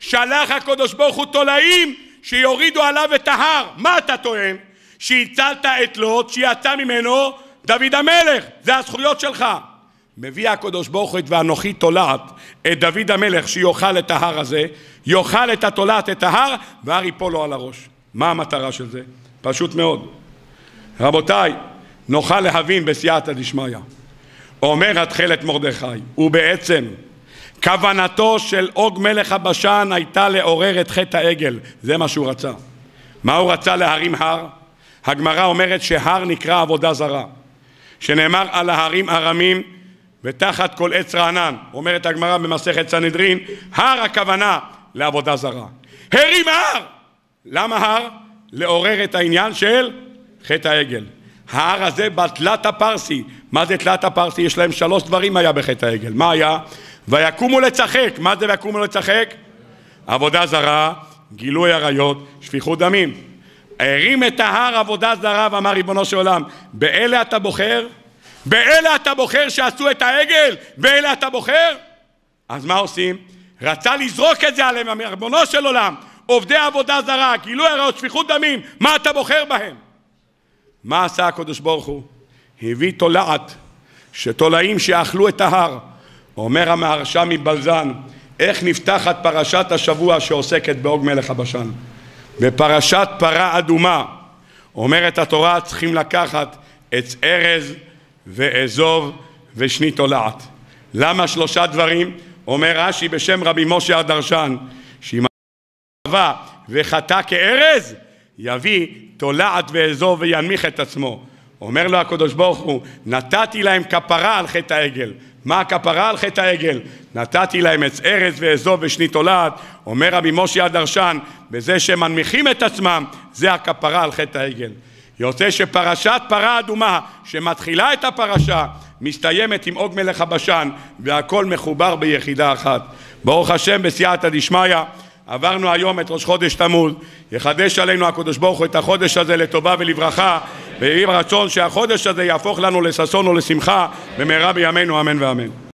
שלח הקדוש ברוך הוא תולעים שיורידו עליו את ההר. מה אתה טוען? שהצלת את לוט, שיצא ממנו דוד המלך, זה הזכויות שלך. מביא הקדוש ברוך הוא את ואנוכי תולעת את דוד המלך שיאכל את ההר הזה, יאכל את התולעת את ההר והר ייפול לו על הראש. מה המטרה של זה? פשוט מאוד. רבותיי, נוכל להבין בסייעתא דשמיא. אומר התכלת מרדכי, ובעצם כוונתו של עוג מלך הבשן הייתה לעורר את חטא העגל, זה מה שהוא רצה. מה הוא רצה להרים הר? הגמרא אומרת שהר נקרא עבודה זרה, שנאמר על ההרים ארמים ותחת כל עץ רענן, אומרת הגמרא במסכת סנהדרין, הר הכוונה לעבודה זרה. הרים הר! למה הר? לעורר את העניין של חטא העגל. ההר הזה בתלת הפרסי. מה זה תלת הפרסי? יש להם שלוש דברים היה בחטא העגל. מה היה? ויקומו לצחק. מה זה ויקומו לצחק? עבודה זרה, גילוי עריות, שפיכות דמים. הרים את ההר עבודה זרה ואמר ריבונו של עולם, באלה אתה בוחר? באלה אתה בוחר שעשו את העגל? באלה אתה בוחר? אז מה עושים? רצה לזרוק את זה עליהם, ריבונו של עולם, עובדי עבודה זרה, גילוי עריות, שפיכות דמים, מה אתה בוחר בהם? מה עשה הקדוש ברוך הוא? הביא תולעת, שתולעים שאכלו את ההר. אומר המהרשע מבלזן, איך נפתחת פרשת השבוע שעוסקת באוג מלך הבשן? בפרשת פרה אדומה אומרת התורה צריכים לקחת עץ ארז ואזוב ושני תולעת. למה שלושה דברים? אומר רש"י בשם רבי משה הדרשן שאם אהבה וחטא כארז יביא תולעת ואזוב וינמיך את עצמו. אומר לו הקדוש ברוך הוא, נתתי להם כפרה על חטא העגל. מה הכפרה על חטא העגל? נתתי להם עץ ארז ואזוב ושני תולעת. אומר רבי משה הדרשן, בזה שהם מנמיכים את עצמם, זה הכפרה על חטא העגל. יוצא שפרשת פרה אדומה, שמתחילה את הפרשה, מסתיימת עם עוג מלך הבשן, והכל מחובר ביחידה אחת. ברוך השם בסייעתא דשמיא עברנו היום את ראש חודש תמוז, יחדש עלינו הקדוש ברוך הוא את החודש הזה לטובה ולברכה, ויהי רצון שהחודש הזה יהפוך לנו לששון ולשמחה במהרה בימינו אמן ואמן.